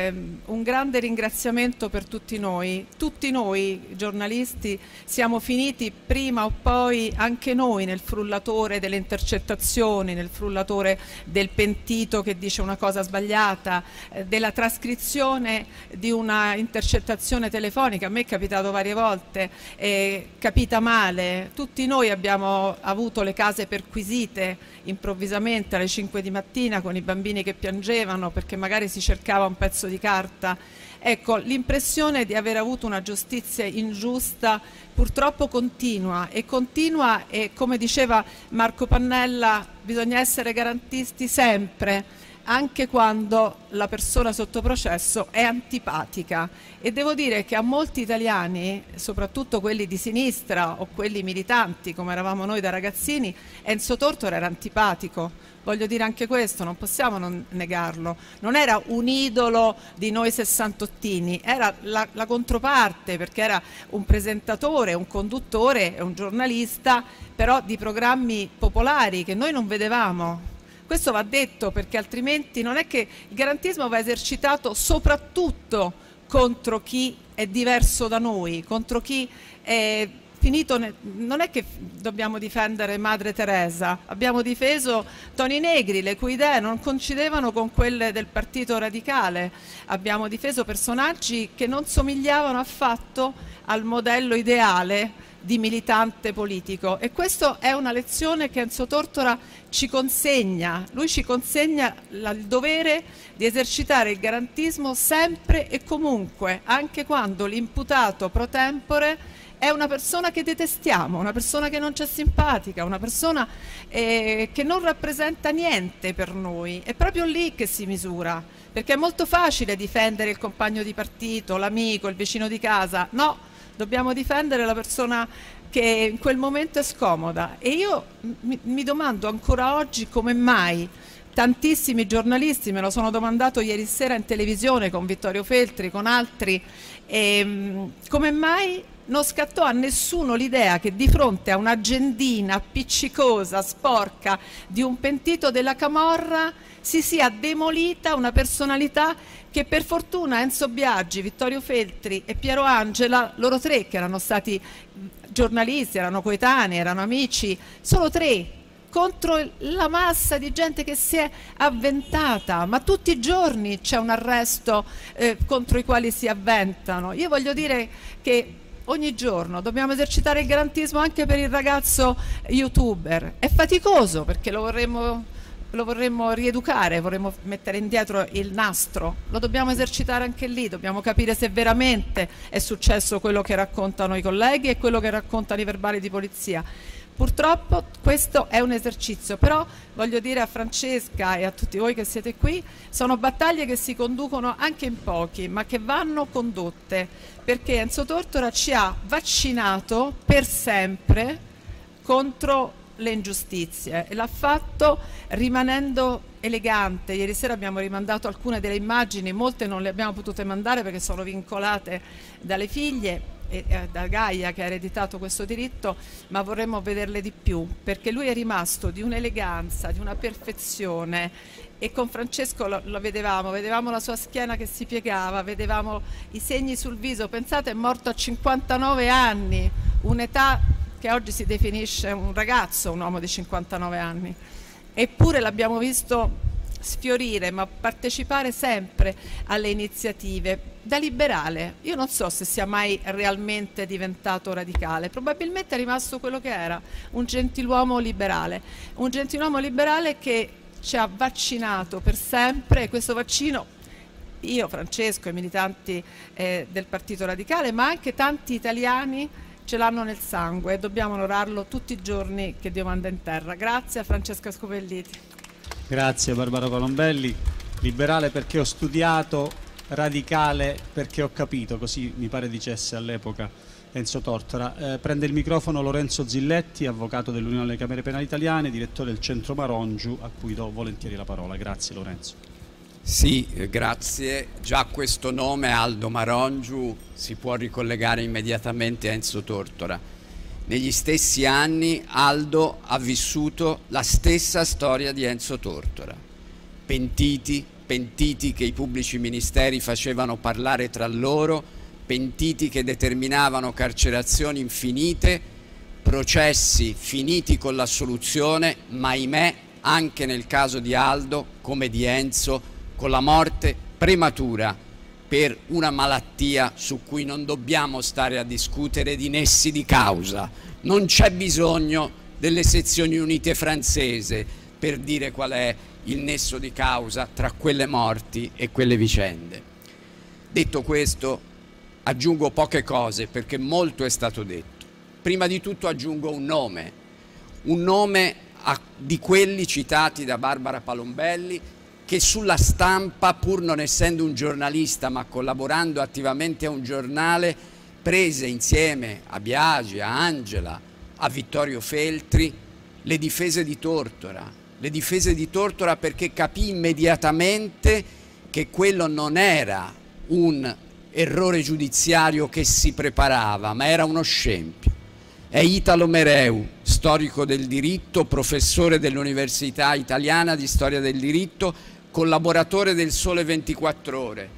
un grande ringraziamento per tutti noi. Tutti noi giornalisti siamo finiti prima o poi anche noi nel frullatore delle intercettazioni, nel frullatore del pentito che dice una cosa sbagliata, eh, della trascrizione di una intercettazione telefonica. A me è capitato varie volte, eh, capita male. Tutti noi abbiamo avuto le case perquisite improvvisamente alle 5 di mattina con i bambini che piangevano perché magari si cercava un pezzo di carta. Ecco, l'impressione di aver avuto una giustizia ingiusta purtroppo continua e continua e come diceva Marco Pannella bisogna essere garantisti sempre anche quando la persona sotto processo è antipatica e devo dire che a molti italiani, soprattutto quelli di sinistra o quelli militanti come eravamo noi da ragazzini, Enzo Tortora era antipatico. Voglio dire anche questo, non possiamo non negarlo. Non era un idolo di noi sessantottini, era la, la controparte perché era un presentatore, un conduttore un giornalista, però di programmi popolari che noi non vedevamo questo va detto perché altrimenti non è che il garantismo va esercitato soprattutto contro chi è diverso da noi, contro chi è finito, non è che dobbiamo difendere Madre Teresa, abbiamo difeso Toni Negri, le cui idee non coincidevano con quelle del Partito Radicale, abbiamo difeso personaggi che non somigliavano affatto al modello ideale di militante politico. E questa è una lezione che Enzo Tortora ci consegna, lui ci consegna il dovere di esercitare il garantismo sempre e comunque, anche quando l'imputato pro tempore è una persona che detestiamo, una persona che non ci è simpatica, una persona eh, che non rappresenta niente per noi, è proprio lì che si misura, perché è molto facile difendere il compagno di partito, l'amico, il vicino di casa, no, dobbiamo difendere la persona che in quel momento è scomoda. E io mi, mi domando ancora oggi come mai tantissimi giornalisti, me lo sono domandato ieri sera in televisione con Vittorio Feltri, con altri, ehm, come mai non scattò a nessuno l'idea che di fronte a un'agendina appiccicosa, sporca di un pentito della Camorra si sia demolita una personalità che per fortuna Enzo Biaggi, Vittorio Feltri e Piero Angela, loro tre che erano stati giornalisti, erano coetanei, erano amici, solo tre contro la massa di gente che si è avventata, ma tutti i giorni c'è un arresto eh, contro i quali si avventano. Io voglio dire che ogni giorno dobbiamo esercitare il garantismo anche per il ragazzo youtuber. È faticoso perché lo vorremmo lo vorremmo rieducare, vorremmo mettere indietro il nastro, lo dobbiamo esercitare anche lì, dobbiamo capire se veramente è successo quello che raccontano i colleghi e quello che raccontano i verbali di polizia. Purtroppo questo è un esercizio, però voglio dire a Francesca e a tutti voi che siete qui, sono battaglie che si conducono anche in pochi, ma che vanno condotte, perché Enzo Tortora ci ha vaccinato per sempre contro le ingiustizie e l'ha fatto rimanendo elegante. Ieri sera abbiamo rimandato alcune delle immagini, molte non le abbiamo potute mandare perché sono vincolate dalle figlie e da Gaia che ha ereditato questo diritto, ma vorremmo vederle di più perché lui è rimasto di un'eleganza, di una perfezione e con Francesco lo, lo, vedevamo, vedevamo la sua schiena che si piegava, vedevamo i segni sul viso, pensate è morto a 59 anni, un'età che oggi si definisce un ragazzo, un uomo di 59 anni. Eppure l'abbiamo visto sfiorire, ma partecipare sempre alle iniziative. Da liberale, io non so se sia mai realmente diventato radicale, probabilmente è rimasto quello che era, un gentiluomo liberale, un gentiluomo liberale che ci ha vaccinato per sempre questo vaccino io, Francesco, i militanti eh, del Partito Radicale, ma anche tanti italiani ce l'hanno nel sangue e dobbiamo onorarlo tutti i giorni che Dio manda in terra. Grazie a Francesca Scopelliti. Grazie Barbara Colombelli, liberale perché ho studiato, radicale perché ho capito, così mi pare dicesse all'epoca Enzo Tortora. Eh, prende il microfono Lorenzo Zilletti, avvocato dell'Unione delle Camere Penali Italiane, direttore del Centro Marongiu, a cui do volentieri la parola. Grazie Lorenzo. Sì, eh, grazie. Già questo nome Aldo Marongiu si può ricollegare immediatamente a Enzo Tortora. Negli stessi anni Aldo ha vissuto la stessa storia di Enzo Tortora. Pentiti, pentiti che i pubblici ministeri facevano parlare tra loro, pentiti che determinavano carcerazioni infinite, processi finiti con l'assoluzione, ma ahimè anche nel caso di Aldo, come di Enzo, con la morte prematura per una malattia su cui non dobbiamo stare a discutere di nessi di causa. Non c'è bisogno delle sezioni unite francese per dire qual è il nesso di causa tra quelle morti e quelle vicende. Detto questo, aggiungo poche cose perché molto è stato detto. Prima di tutto aggiungo un nome, un nome a, di quelli citati da Barbara Palombelli che sulla stampa, pur non essendo un giornalista ma collaborando attivamente a un giornale, prese insieme a Biagi, a Angela, a Vittorio Feltri le difese di Tortora. Le difese di Tortora perché capì immediatamente che quello non era un errore giudiziario che si preparava, ma era uno scempio. È Italo Mereu, storico del diritto, professore dell'Università Italiana di Storia del Diritto, collaboratore del Sole 24 Ore,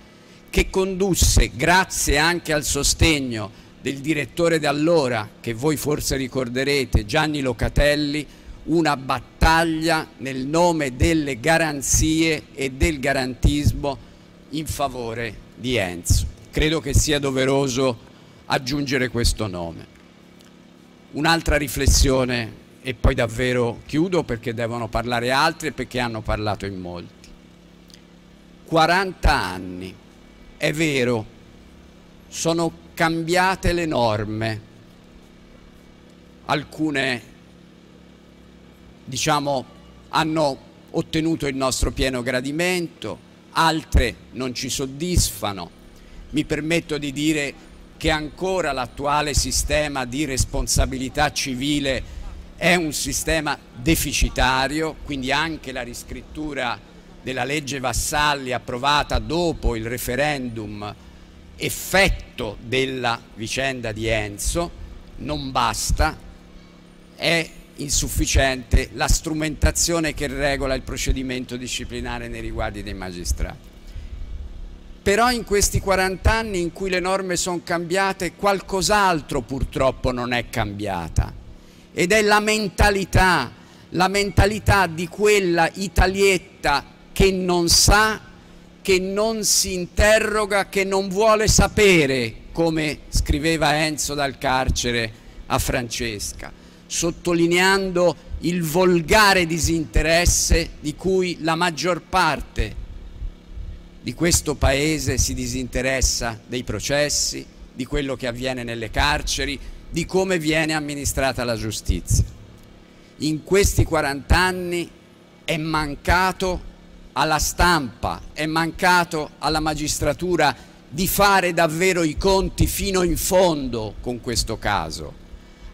che condusse, grazie anche al sostegno del direttore da allora, che voi forse ricorderete, Gianni Locatelli, una battaglia nel nome delle garanzie e del garantismo in favore di Enzo credo che sia doveroso aggiungere questo nome. Un'altra riflessione e poi davvero chiudo perché devono parlare altri e perché hanno parlato in molti. 40 anni, è vero, sono cambiate le norme, alcune diciamo hanno ottenuto il nostro pieno gradimento, altre non ci soddisfano, mi permetto di dire che ancora l'attuale sistema di responsabilità civile è un sistema deficitario, quindi anche la riscrittura della legge Vassalli approvata dopo il referendum effetto della vicenda di Enzo non basta, è insufficiente la strumentazione che regola il procedimento disciplinare nei riguardi dei magistrati. Però in questi 40 anni in cui le norme sono cambiate, qualcos'altro purtroppo non è cambiata. Ed è la mentalità, la mentalità di quella italietta che non sa, che non si interroga, che non vuole sapere, come scriveva Enzo dal carcere a Francesca, sottolineando il volgare disinteresse di cui la maggior parte di questo Paese si disinteressa dei processi, di quello che avviene nelle carceri, di come viene amministrata la giustizia. In questi 40 anni è mancato alla stampa, è mancato alla magistratura di fare davvero i conti fino in fondo con questo caso.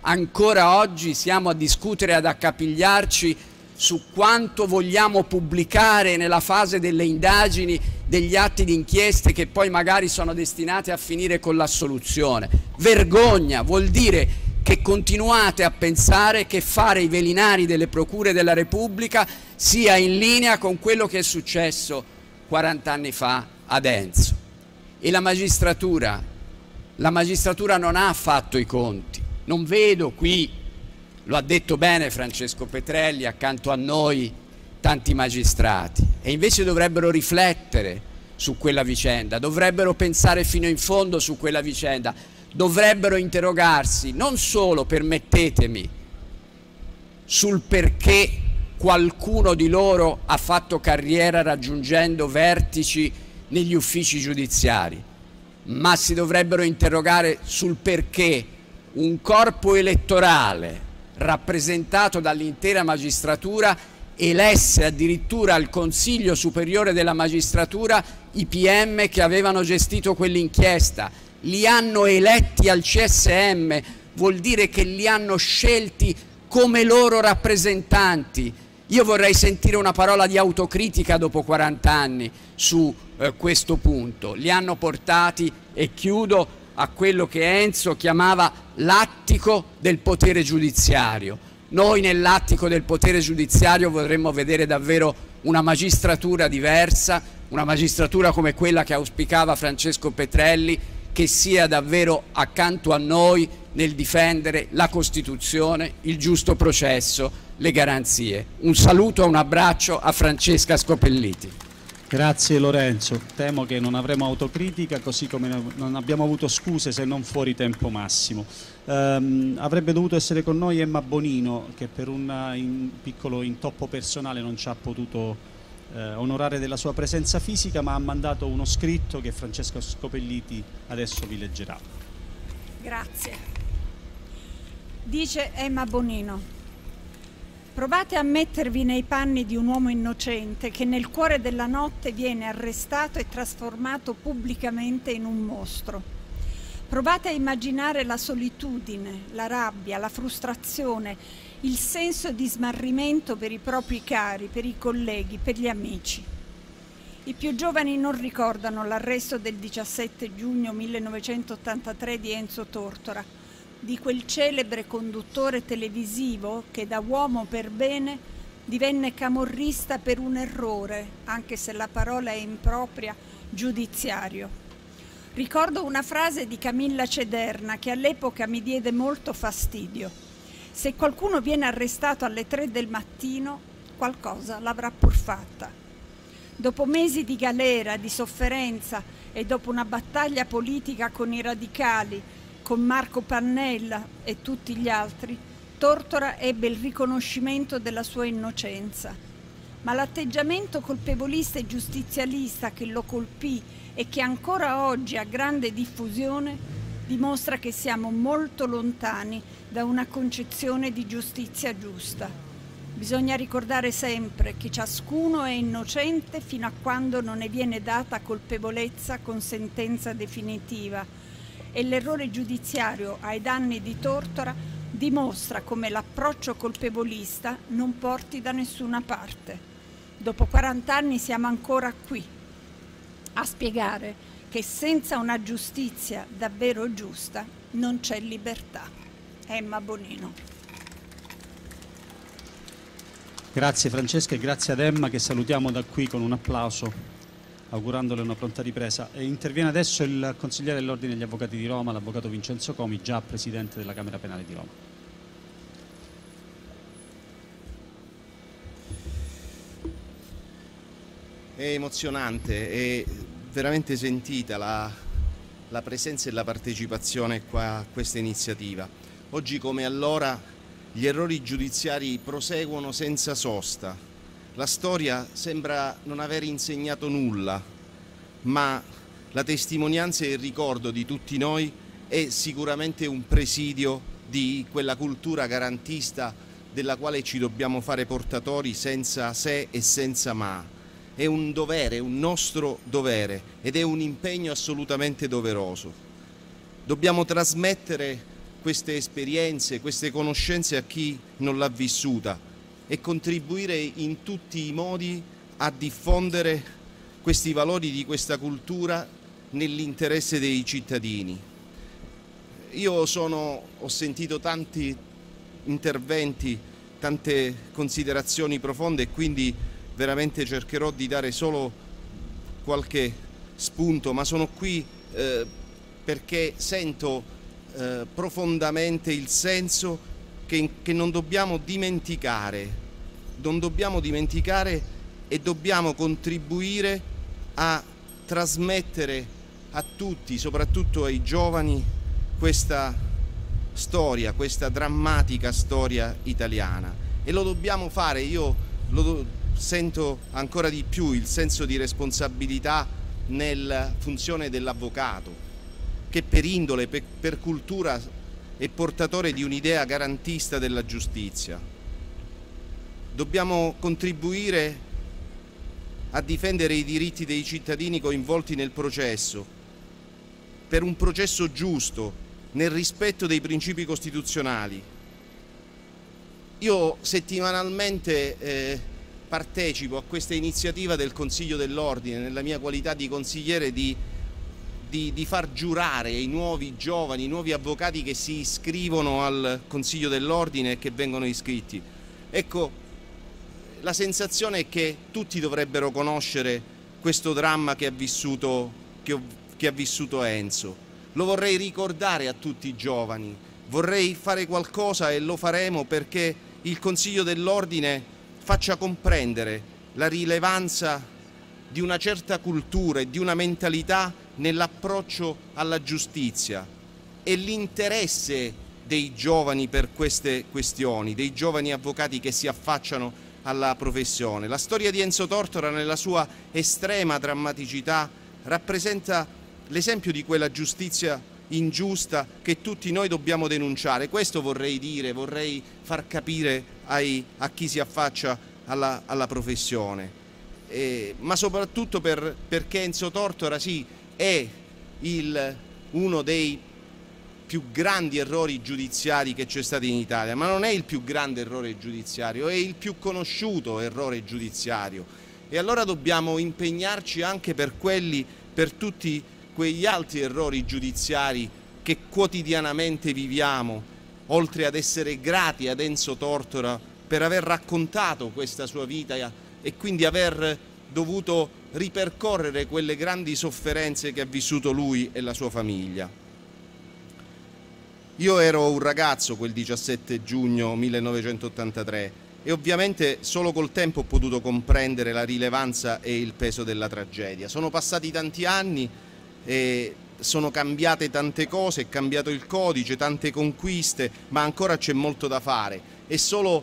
Ancora oggi siamo a discutere, ad accapigliarci su quanto vogliamo pubblicare nella fase delle indagini degli atti di inchieste che poi magari sono destinati a finire con l'assoluzione. Vergogna vuol dire che continuate a pensare che fare i velinari delle procure della Repubblica sia in linea con quello che è successo 40 anni fa ad Enzo. E la magistratura, la magistratura non ha fatto i conti. Non vedo qui lo ha detto bene Francesco Petrelli, accanto a noi tanti magistrati, e invece dovrebbero riflettere su quella vicenda, dovrebbero pensare fino in fondo su quella vicenda, dovrebbero interrogarsi non solo, permettetemi, sul perché qualcuno di loro ha fatto carriera raggiungendo vertici negli uffici giudiziari, ma si dovrebbero interrogare sul perché un corpo elettorale rappresentato dall'intera magistratura elesse addirittura al Consiglio Superiore della Magistratura i PM che avevano gestito quell'inchiesta, li hanno eletti al CSM, vuol dire che li hanno scelti come loro rappresentanti. Io vorrei sentire una parola di autocritica dopo 40 anni su eh, questo punto. Li hanno portati, e chiudo, a quello che Enzo chiamava l'attico del potere giudiziario. Noi nell'attico del potere giudiziario vorremmo vedere davvero una magistratura diversa, una magistratura come quella che auspicava Francesco Petrelli, che sia davvero accanto a noi nel difendere la Costituzione, il giusto processo, le garanzie. Un saluto e un abbraccio a Francesca Scopelliti. Grazie Lorenzo, temo che non avremo autocritica così come non abbiamo avuto scuse se non fuori tempo massimo. Um, avrebbe dovuto essere con noi Emma Bonino che per un in piccolo intoppo personale non ci ha potuto eh, onorare della sua presenza fisica ma ha mandato uno scritto che Francesca Scopelliti adesso vi leggerà. Grazie. Dice Emma Bonino. Provate a mettervi nei panni di un uomo innocente che nel cuore della notte viene arrestato e trasformato pubblicamente in un mostro. Provate a immaginare la solitudine, la rabbia, la frustrazione, il senso di smarrimento per i propri cari, per i colleghi, per gli amici. I più giovani non ricordano l'arresto del 17 giugno 1983 di Enzo Tortora, di quel celebre conduttore televisivo che da uomo per bene divenne camorrista per un errore, anche se la parola è impropria, giudiziario. Ricordo una frase di Camilla Cederna che all'epoca mi diede molto fastidio se qualcuno viene arrestato alle tre del mattino, qualcosa l'avrà pur fatta. Dopo mesi di galera, di sofferenza e dopo una battaglia politica con i radicali, con Marco Pannella e tutti gli altri, Tortora ebbe il riconoscimento della sua innocenza. Ma l'atteggiamento colpevolista e giustizialista che lo colpì e che ancora oggi ha grande diffusione dimostra che siamo molto lontani da una concezione di giustizia giusta. Bisogna ricordare sempre che ciascuno è innocente fino a quando non ne viene data colpevolezza con sentenza definitiva e l'errore giudiziario ai danni di Tortora dimostra come l'approccio colpevolista non porti da nessuna parte. Dopo 40 anni siamo ancora qui a spiegare che senza una giustizia davvero giusta non c'è libertà. Emma Bonino. Grazie Francesca e grazie ad Emma che salutiamo da qui con un applauso augurandole una pronta ripresa. E interviene adesso il consigliere dell'Ordine degli Avvocati di Roma, l'Avvocato Vincenzo Comi, già Presidente della Camera Penale di Roma. È emozionante e veramente sentita la, la presenza e la partecipazione qua a questa iniziativa. Oggi come allora gli errori giudiziari proseguono senza sosta. La storia sembra non aver insegnato nulla, ma la testimonianza e il ricordo di tutti noi è sicuramente un presidio di quella cultura garantista della quale ci dobbiamo fare portatori senza se e senza ma è un dovere, un nostro dovere ed è un impegno assolutamente doveroso. Dobbiamo trasmettere queste esperienze, queste conoscenze a chi non l'ha vissuta e contribuire in tutti i modi a diffondere questi valori di questa cultura nell'interesse dei cittadini. Io sono, ho sentito tanti interventi, tante considerazioni profonde e quindi veramente cercherò di dare solo qualche spunto, ma sono qui eh, perché sento eh, profondamente il senso che, che non dobbiamo dimenticare, non dobbiamo dimenticare e dobbiamo contribuire a trasmettere a tutti, soprattutto ai giovani, questa storia, questa drammatica storia italiana. E lo dobbiamo fare, io lo, sento ancora di più il senso di responsabilità nella funzione dell'avvocato, che per indole, per, per cultura è portatore di un'idea garantista della giustizia. dobbiamo contribuire a difendere i diritti dei cittadini coinvolti nel processo, per un processo giusto, nel rispetto dei principi costituzionali. Io settimanalmente eh, partecipo a questa iniziativa del Consiglio dell'Ordine nella mia qualità di consigliere di, di, di far giurare i nuovi giovani, i nuovi avvocati che si iscrivono al Consiglio dell'Ordine e che vengono iscritti. Ecco, la sensazione è che tutti dovrebbero conoscere questo dramma che ha vissuto, che, che ha vissuto Enzo. Lo vorrei ricordare a tutti i giovani, vorrei fare qualcosa e lo faremo perché il Consiglio dell'Ordine faccia comprendere la rilevanza di una certa cultura e di una mentalità nell'approccio alla giustizia e l'interesse dei giovani per queste questioni, dei giovani avvocati che si affacciano alla professione. La storia di Enzo Tortora nella sua estrema drammaticità rappresenta l'esempio di quella giustizia ingiusta che tutti noi dobbiamo denunciare. Questo vorrei dire, vorrei far capire ai, a chi si affaccia alla, alla professione. Eh, ma soprattutto per, perché Enzo Tortora sì, è il, uno dei più grandi errori giudiziari che c'è stato in Italia, ma non è il più grande errore giudiziario, è il più conosciuto errore giudiziario. E allora dobbiamo impegnarci anche per quelli, per tutti quegli altri errori giudiziari che quotidianamente viviamo, oltre ad essere grati ad Enzo Tortora per aver raccontato questa sua vita e quindi aver dovuto ripercorrere quelle grandi sofferenze che ha vissuto lui e la sua famiglia. Io ero un ragazzo quel 17 giugno 1983 e ovviamente solo col tempo ho potuto comprendere la rilevanza e il peso della tragedia. Sono passati tanti anni e sono cambiate tante cose, è cambiato il codice, tante conquiste, ma ancora c'è molto da fare. E solo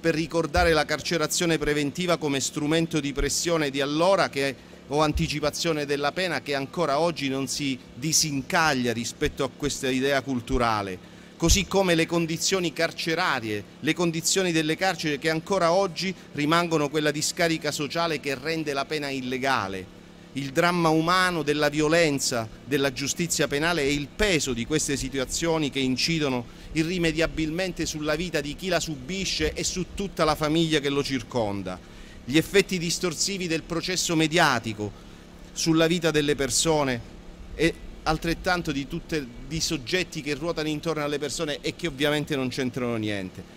per ricordare la carcerazione preventiva come strumento di pressione di allora che, o anticipazione della pena che ancora oggi non si disincaglia rispetto a questa idea culturale. Così come le condizioni carcerarie, le condizioni delle carceri che ancora oggi rimangono quella discarica sociale che rende la pena illegale il dramma umano della violenza della giustizia penale e il peso di queste situazioni che incidono irrimediabilmente sulla vita di chi la subisce e su tutta la famiglia che lo circonda, gli effetti distorsivi del processo mediatico sulla vita delle persone e altrettanto di tutti i soggetti che ruotano intorno alle persone e che ovviamente non c'entrano niente.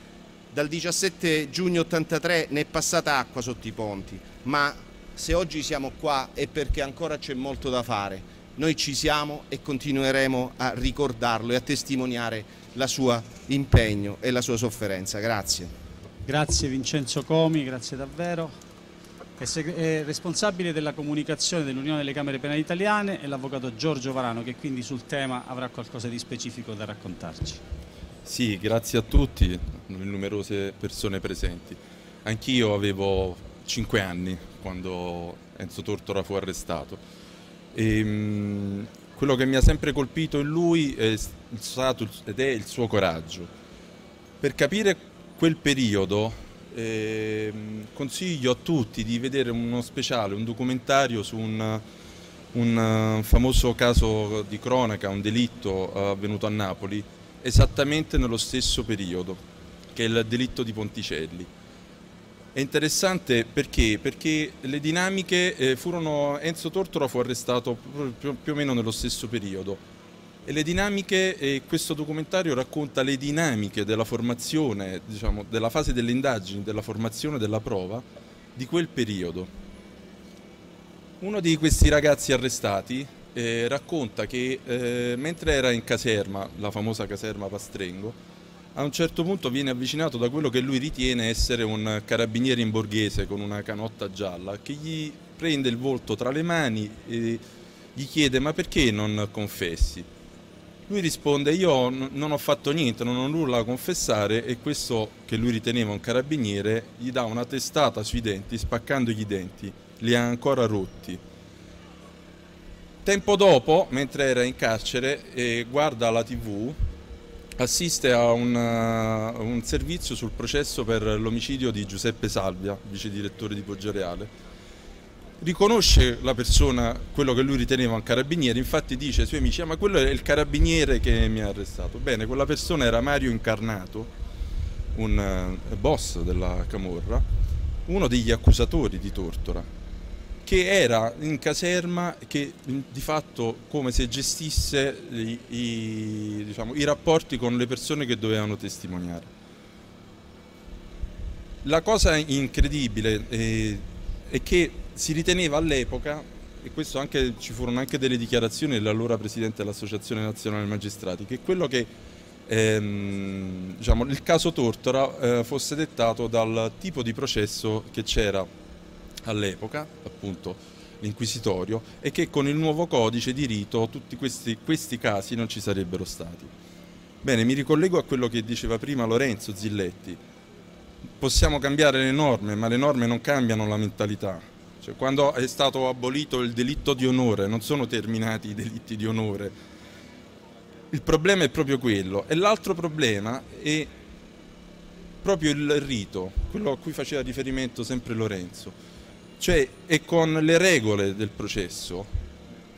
Dal 17 giugno 83 ne è passata acqua sotto i ponti, ma se oggi siamo qua è perché ancora c'è molto da fare. Noi ci siamo e continueremo a ricordarlo e a testimoniare il suo impegno e la sua sofferenza. Grazie. Grazie Vincenzo Comi, grazie davvero. È responsabile della comunicazione dell'Unione delle Camere Penali Italiane e l'avvocato Giorgio Varano che quindi sul tema avrà qualcosa di specifico da raccontarci. Sì, grazie a tutti, le numerose persone presenti. Anch'io avevo 5 anni quando Enzo Tortora fu arrestato. E, ehm, mh, quello che mi ha sempre colpito in lui è stato ed è il suo coraggio. Per capire quel periodo eh, consiglio a tutti di vedere uno speciale, un documentario su un, un famoso caso di cronaca, un delitto avvenuto a Napoli, esattamente nello stesso periodo, che è il delitto di Ponticelli è interessante perché? Perché le dinamiche eh, furono, Enzo Tortora fu arrestato più, più, o meno nello stesso periodo e le dinamiche, e questo documentario racconta le dinamiche della formazione, diciamo, della fase delle indagini, della formazione della prova di quel periodo. Uno di questi ragazzi arrestati eh, racconta che eh, mentre era in caserma, la famosa caserma Pastrengo, a un certo punto viene avvicinato da quello che lui ritiene essere un carabiniere in borghese con una canotta gialla che gli prende il volto tra le mani e gli chiede ma perché non confessi? Lui risponde io non ho fatto niente, non ho nulla da confessare e questo che lui riteneva un carabiniere gli dà una testata sui denti spaccandogli i denti, li ha ancora rotti. Tempo dopo, mentre era in carcere, guarda la tv assiste a un, uh, un servizio sul processo per l'omicidio di Giuseppe Salvia, vice direttore di Poggioreale. Riconosce la persona quello che lui riteneva un carabiniere, infatti dice ai suoi amici: ah, Ma quello è il carabiniere che mi ha arrestato. Bene, quella persona era Mario Incarnato, un uh, boss della Camorra, uno degli accusatori di Tortora, che era in caserma che di fatto come se gestisse i, i, diciamo, i rapporti con le persone che dovevano testimoniare. La cosa incredibile eh, è che si riteneva all'epoca, e questo anche, ci furono anche delle dichiarazioni dell'allora Presidente dell'Associazione Nazionale Magistrati, che quello che ehm, diciamo, il caso Tortora eh, fosse dettato dal tipo di processo che c'era all'epoca, appunto l'inquisitorio, e che con il nuovo codice di rito tutti questi, questi casi non ci sarebbero stati. Bene, mi ricollego a quello che diceva prima Lorenzo Zilletti. Possiamo cambiare le norme, ma le norme non cambiano la mentalità. Cioè, quando è stato abolito il delitto di onore, non sono terminati i delitti di onore. Il problema è proprio quello. E l'altro problema è proprio il rito, quello a cui faceva riferimento sempre Lorenzo cioè è con le regole del processo,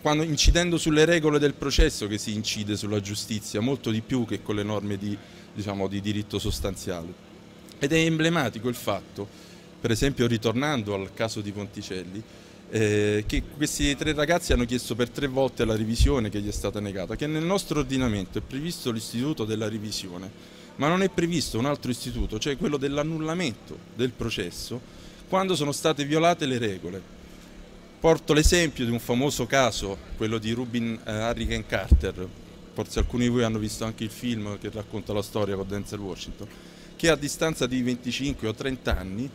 quando incidendo sulle regole del processo che si incide sulla giustizia, molto di più che con le norme di, diciamo, di diritto sostanziale. Ed è emblematico il fatto, per esempio ritornando al caso di Ponticelli, eh, che questi tre ragazzi hanno chiesto per tre volte la revisione che gli è stata negata, che nel nostro ordinamento è previsto l'istituto della revisione, ma non è previsto un altro istituto, cioè quello dell'annullamento del processo quando sono state violate le regole. Porto l'esempio di un famoso caso, quello di Rubin eh, Hurricane Carter, forse alcuni di voi hanno visto anche il film che racconta la storia con Denzel Washington, che a distanza di 25 o 30 anni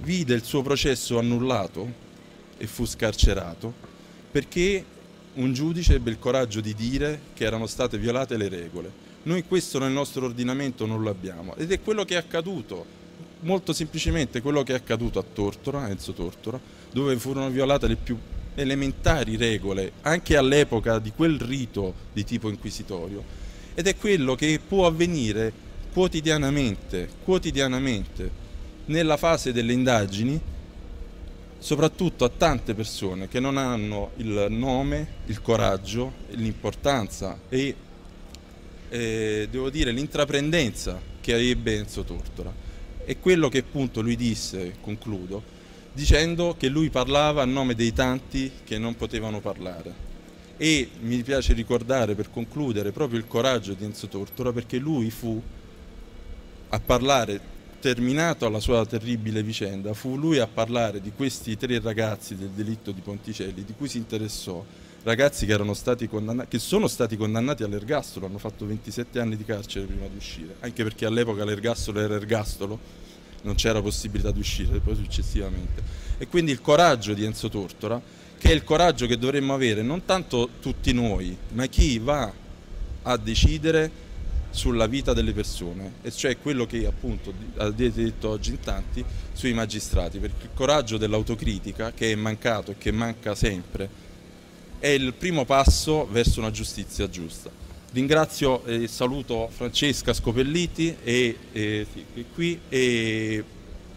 vide il suo processo annullato e fu scarcerato perché un giudice ebbe il coraggio di dire che erano state violate le regole. Noi questo nel nostro ordinamento non lo abbiamo ed è quello che è accaduto molto semplicemente quello che è accaduto a Tortora, Enzo Tortora, dove furono violate le più elementari regole, anche all'epoca di quel rito di tipo inquisitorio, ed è quello che può avvenire quotidianamente, quotidianamente nella fase delle indagini, soprattutto a tante persone che non hanno il nome, il coraggio, l'importanza e eh, devo dire l'intraprendenza che ebbe Enzo Tortora è quello che appunto lui disse, concludo, dicendo che lui parlava a nome dei tanti che non potevano parlare. E mi piace ricordare per concludere proprio il coraggio di Enzo Tortora perché lui fu a parlare, terminato la sua terribile vicenda, fu lui a parlare di questi tre ragazzi del delitto di Ponticelli di cui si interessò, ragazzi che, erano stati che sono stati condannati all'ergastolo, hanno fatto 27 anni di carcere prima di uscire, anche perché all'epoca l'ergastolo era ergastolo, non c'era possibilità di uscire poi successivamente. E quindi il coraggio di Enzo Tortora, che è il coraggio che dovremmo avere non tanto tutti noi, ma chi va a decidere sulla vita delle persone, e cioè quello che appunto avete detto oggi in tanti sui magistrati, perché il coraggio dell'autocritica che è mancato e che manca sempre è il primo passo verso una giustizia giusta. Ringrazio e saluto Francesca Scopelliti e, e, e qui e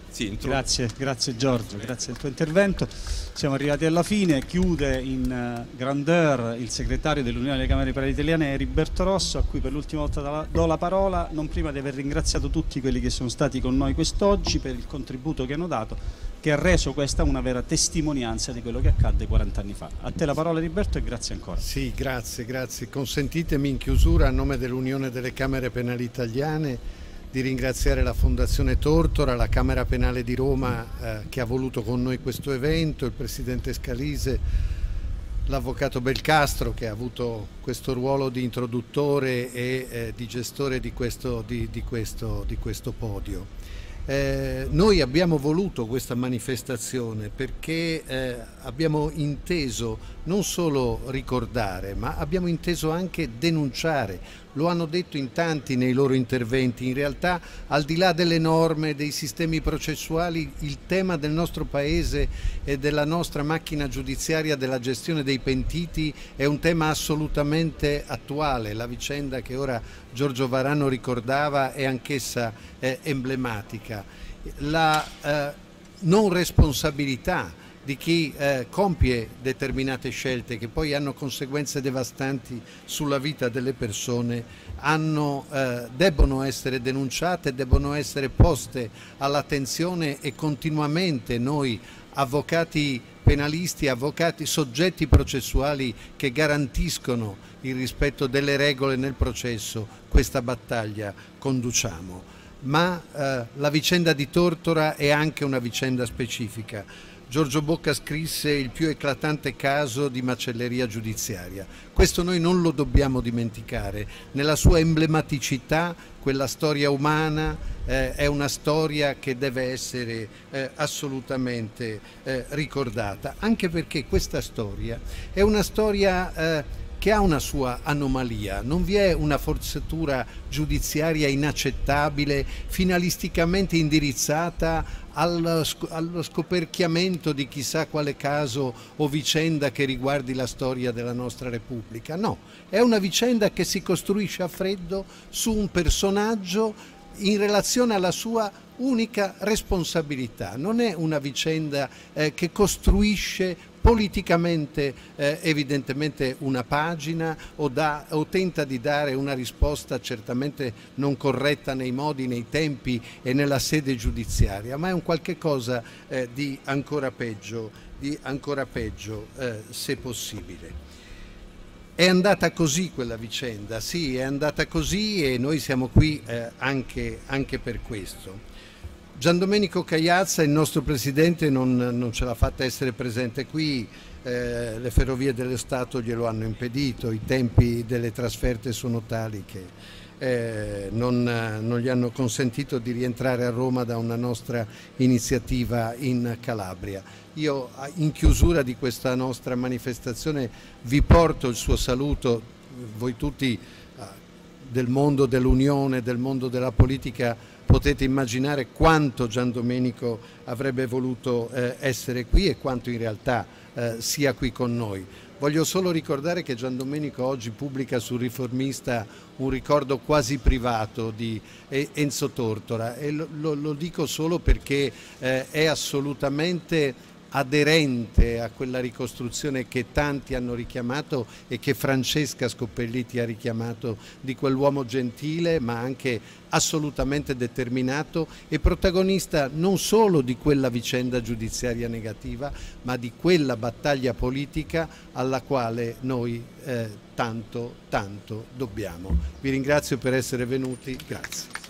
sì, grazie, grazie Giorgio, grazie del tuo intervento. Siamo arrivati alla fine, chiude in uh, grandeur il segretario dell'Unione delle Camere Penali Italiane Heriberto Rosso, a cui per l'ultima volta do la parola, non prima di aver ringraziato tutti quelli che sono stati con noi quest'oggi per il contributo che hanno dato, che ha reso questa una vera testimonianza di quello che accadde 40 anni fa. A te la parola Heriberto e grazie ancora. Sì, grazie, grazie. Consentitemi in chiusura a nome dell'Unione delle Camere Penali Italiane di ringraziare la Fondazione Tortora, la Camera Penale di Roma eh, che ha voluto con noi questo evento, il Presidente Scalise, l'Avvocato Belcastro che ha avuto questo ruolo di introduttore e eh, di gestore di questo, di, di questo, di questo podio. Eh, noi abbiamo voluto questa manifestazione perché eh, abbiamo inteso non solo ricordare, ma abbiamo inteso anche denunciare. Lo hanno detto in tanti nei loro interventi. In realtà, al di là delle norme, dei sistemi processuali, il tema del nostro Paese e della nostra macchina giudiziaria, della gestione dei pentiti, è un tema assolutamente attuale. La vicenda che ora Giorgio Varano ricordava è anch'essa eh, emblematica. La eh, non responsabilità di chi eh, compie determinate scelte che poi hanno conseguenze devastanti sulla vita delle persone hanno, eh, debbono essere denunciate, debbono essere poste all'attenzione e continuamente noi avvocati penalisti, avvocati, soggetti processuali che garantiscono il rispetto delle regole nel processo, questa battaglia conduciamo. Ma eh, la vicenda di Tortora è anche una vicenda specifica Giorgio Bocca scrisse il più eclatante caso di macelleria giudiziaria. Questo noi non lo dobbiamo dimenticare. Nella sua emblematicità, quella storia umana eh, è una storia che deve essere eh, assolutamente eh, ricordata, anche perché questa storia è una storia eh, che ha una sua anomalia, non vi è una forzatura giudiziaria inaccettabile, finalisticamente indirizzata allo, scoperchiamento di chissà quale caso o vicenda che riguardi la storia della nostra Repubblica. No, è una vicenda che si costruisce a freddo su un personaggio in relazione alla sua unica responsabilità, non è una vicenda eh, che costruisce politicamente eh, evidentemente una pagina o, da, o, tenta di dare una risposta certamente non corretta nei modi, nei tempi e nella sede giudiziaria, ma è un qualche cosa eh, di ancora peggio, di ancora peggio eh, se possibile. È andata così quella vicenda, sì, è andata così e noi siamo qui eh, anche, anche per questo. Gian Domenico Cagliazza, il nostro presidente, non, non ce l'ha fatta essere presente qui, eh, le ferrovie dello Stato glielo hanno impedito, i tempi delle trasferte sono tali che eh, non, non, gli hanno consentito di rientrare a Roma da una nostra iniziativa in Calabria. Io in chiusura di questa nostra manifestazione vi porto il suo saluto, voi tutti eh, del mondo dell'Unione, del mondo della politica potete immaginare quanto Gian Domenico avrebbe voluto eh, essere qui e quanto in realtà eh, sia qui con noi. Voglio solo ricordare che Gian Domenico oggi pubblica sul Riformista un ricordo quasi privato di Enzo Tortora e lo, lo, lo dico solo perché eh, è assolutamente aderente a quella ricostruzione che tanti hanno richiamato e che Francesca Scoppelliti ha richiamato di quell'uomo gentile ma anche assolutamente determinato e protagonista non solo di quella vicenda giudiziaria negativa ma di quella battaglia politica alla quale noi eh, tanto tanto dobbiamo. Vi ringrazio per essere venuti, grazie.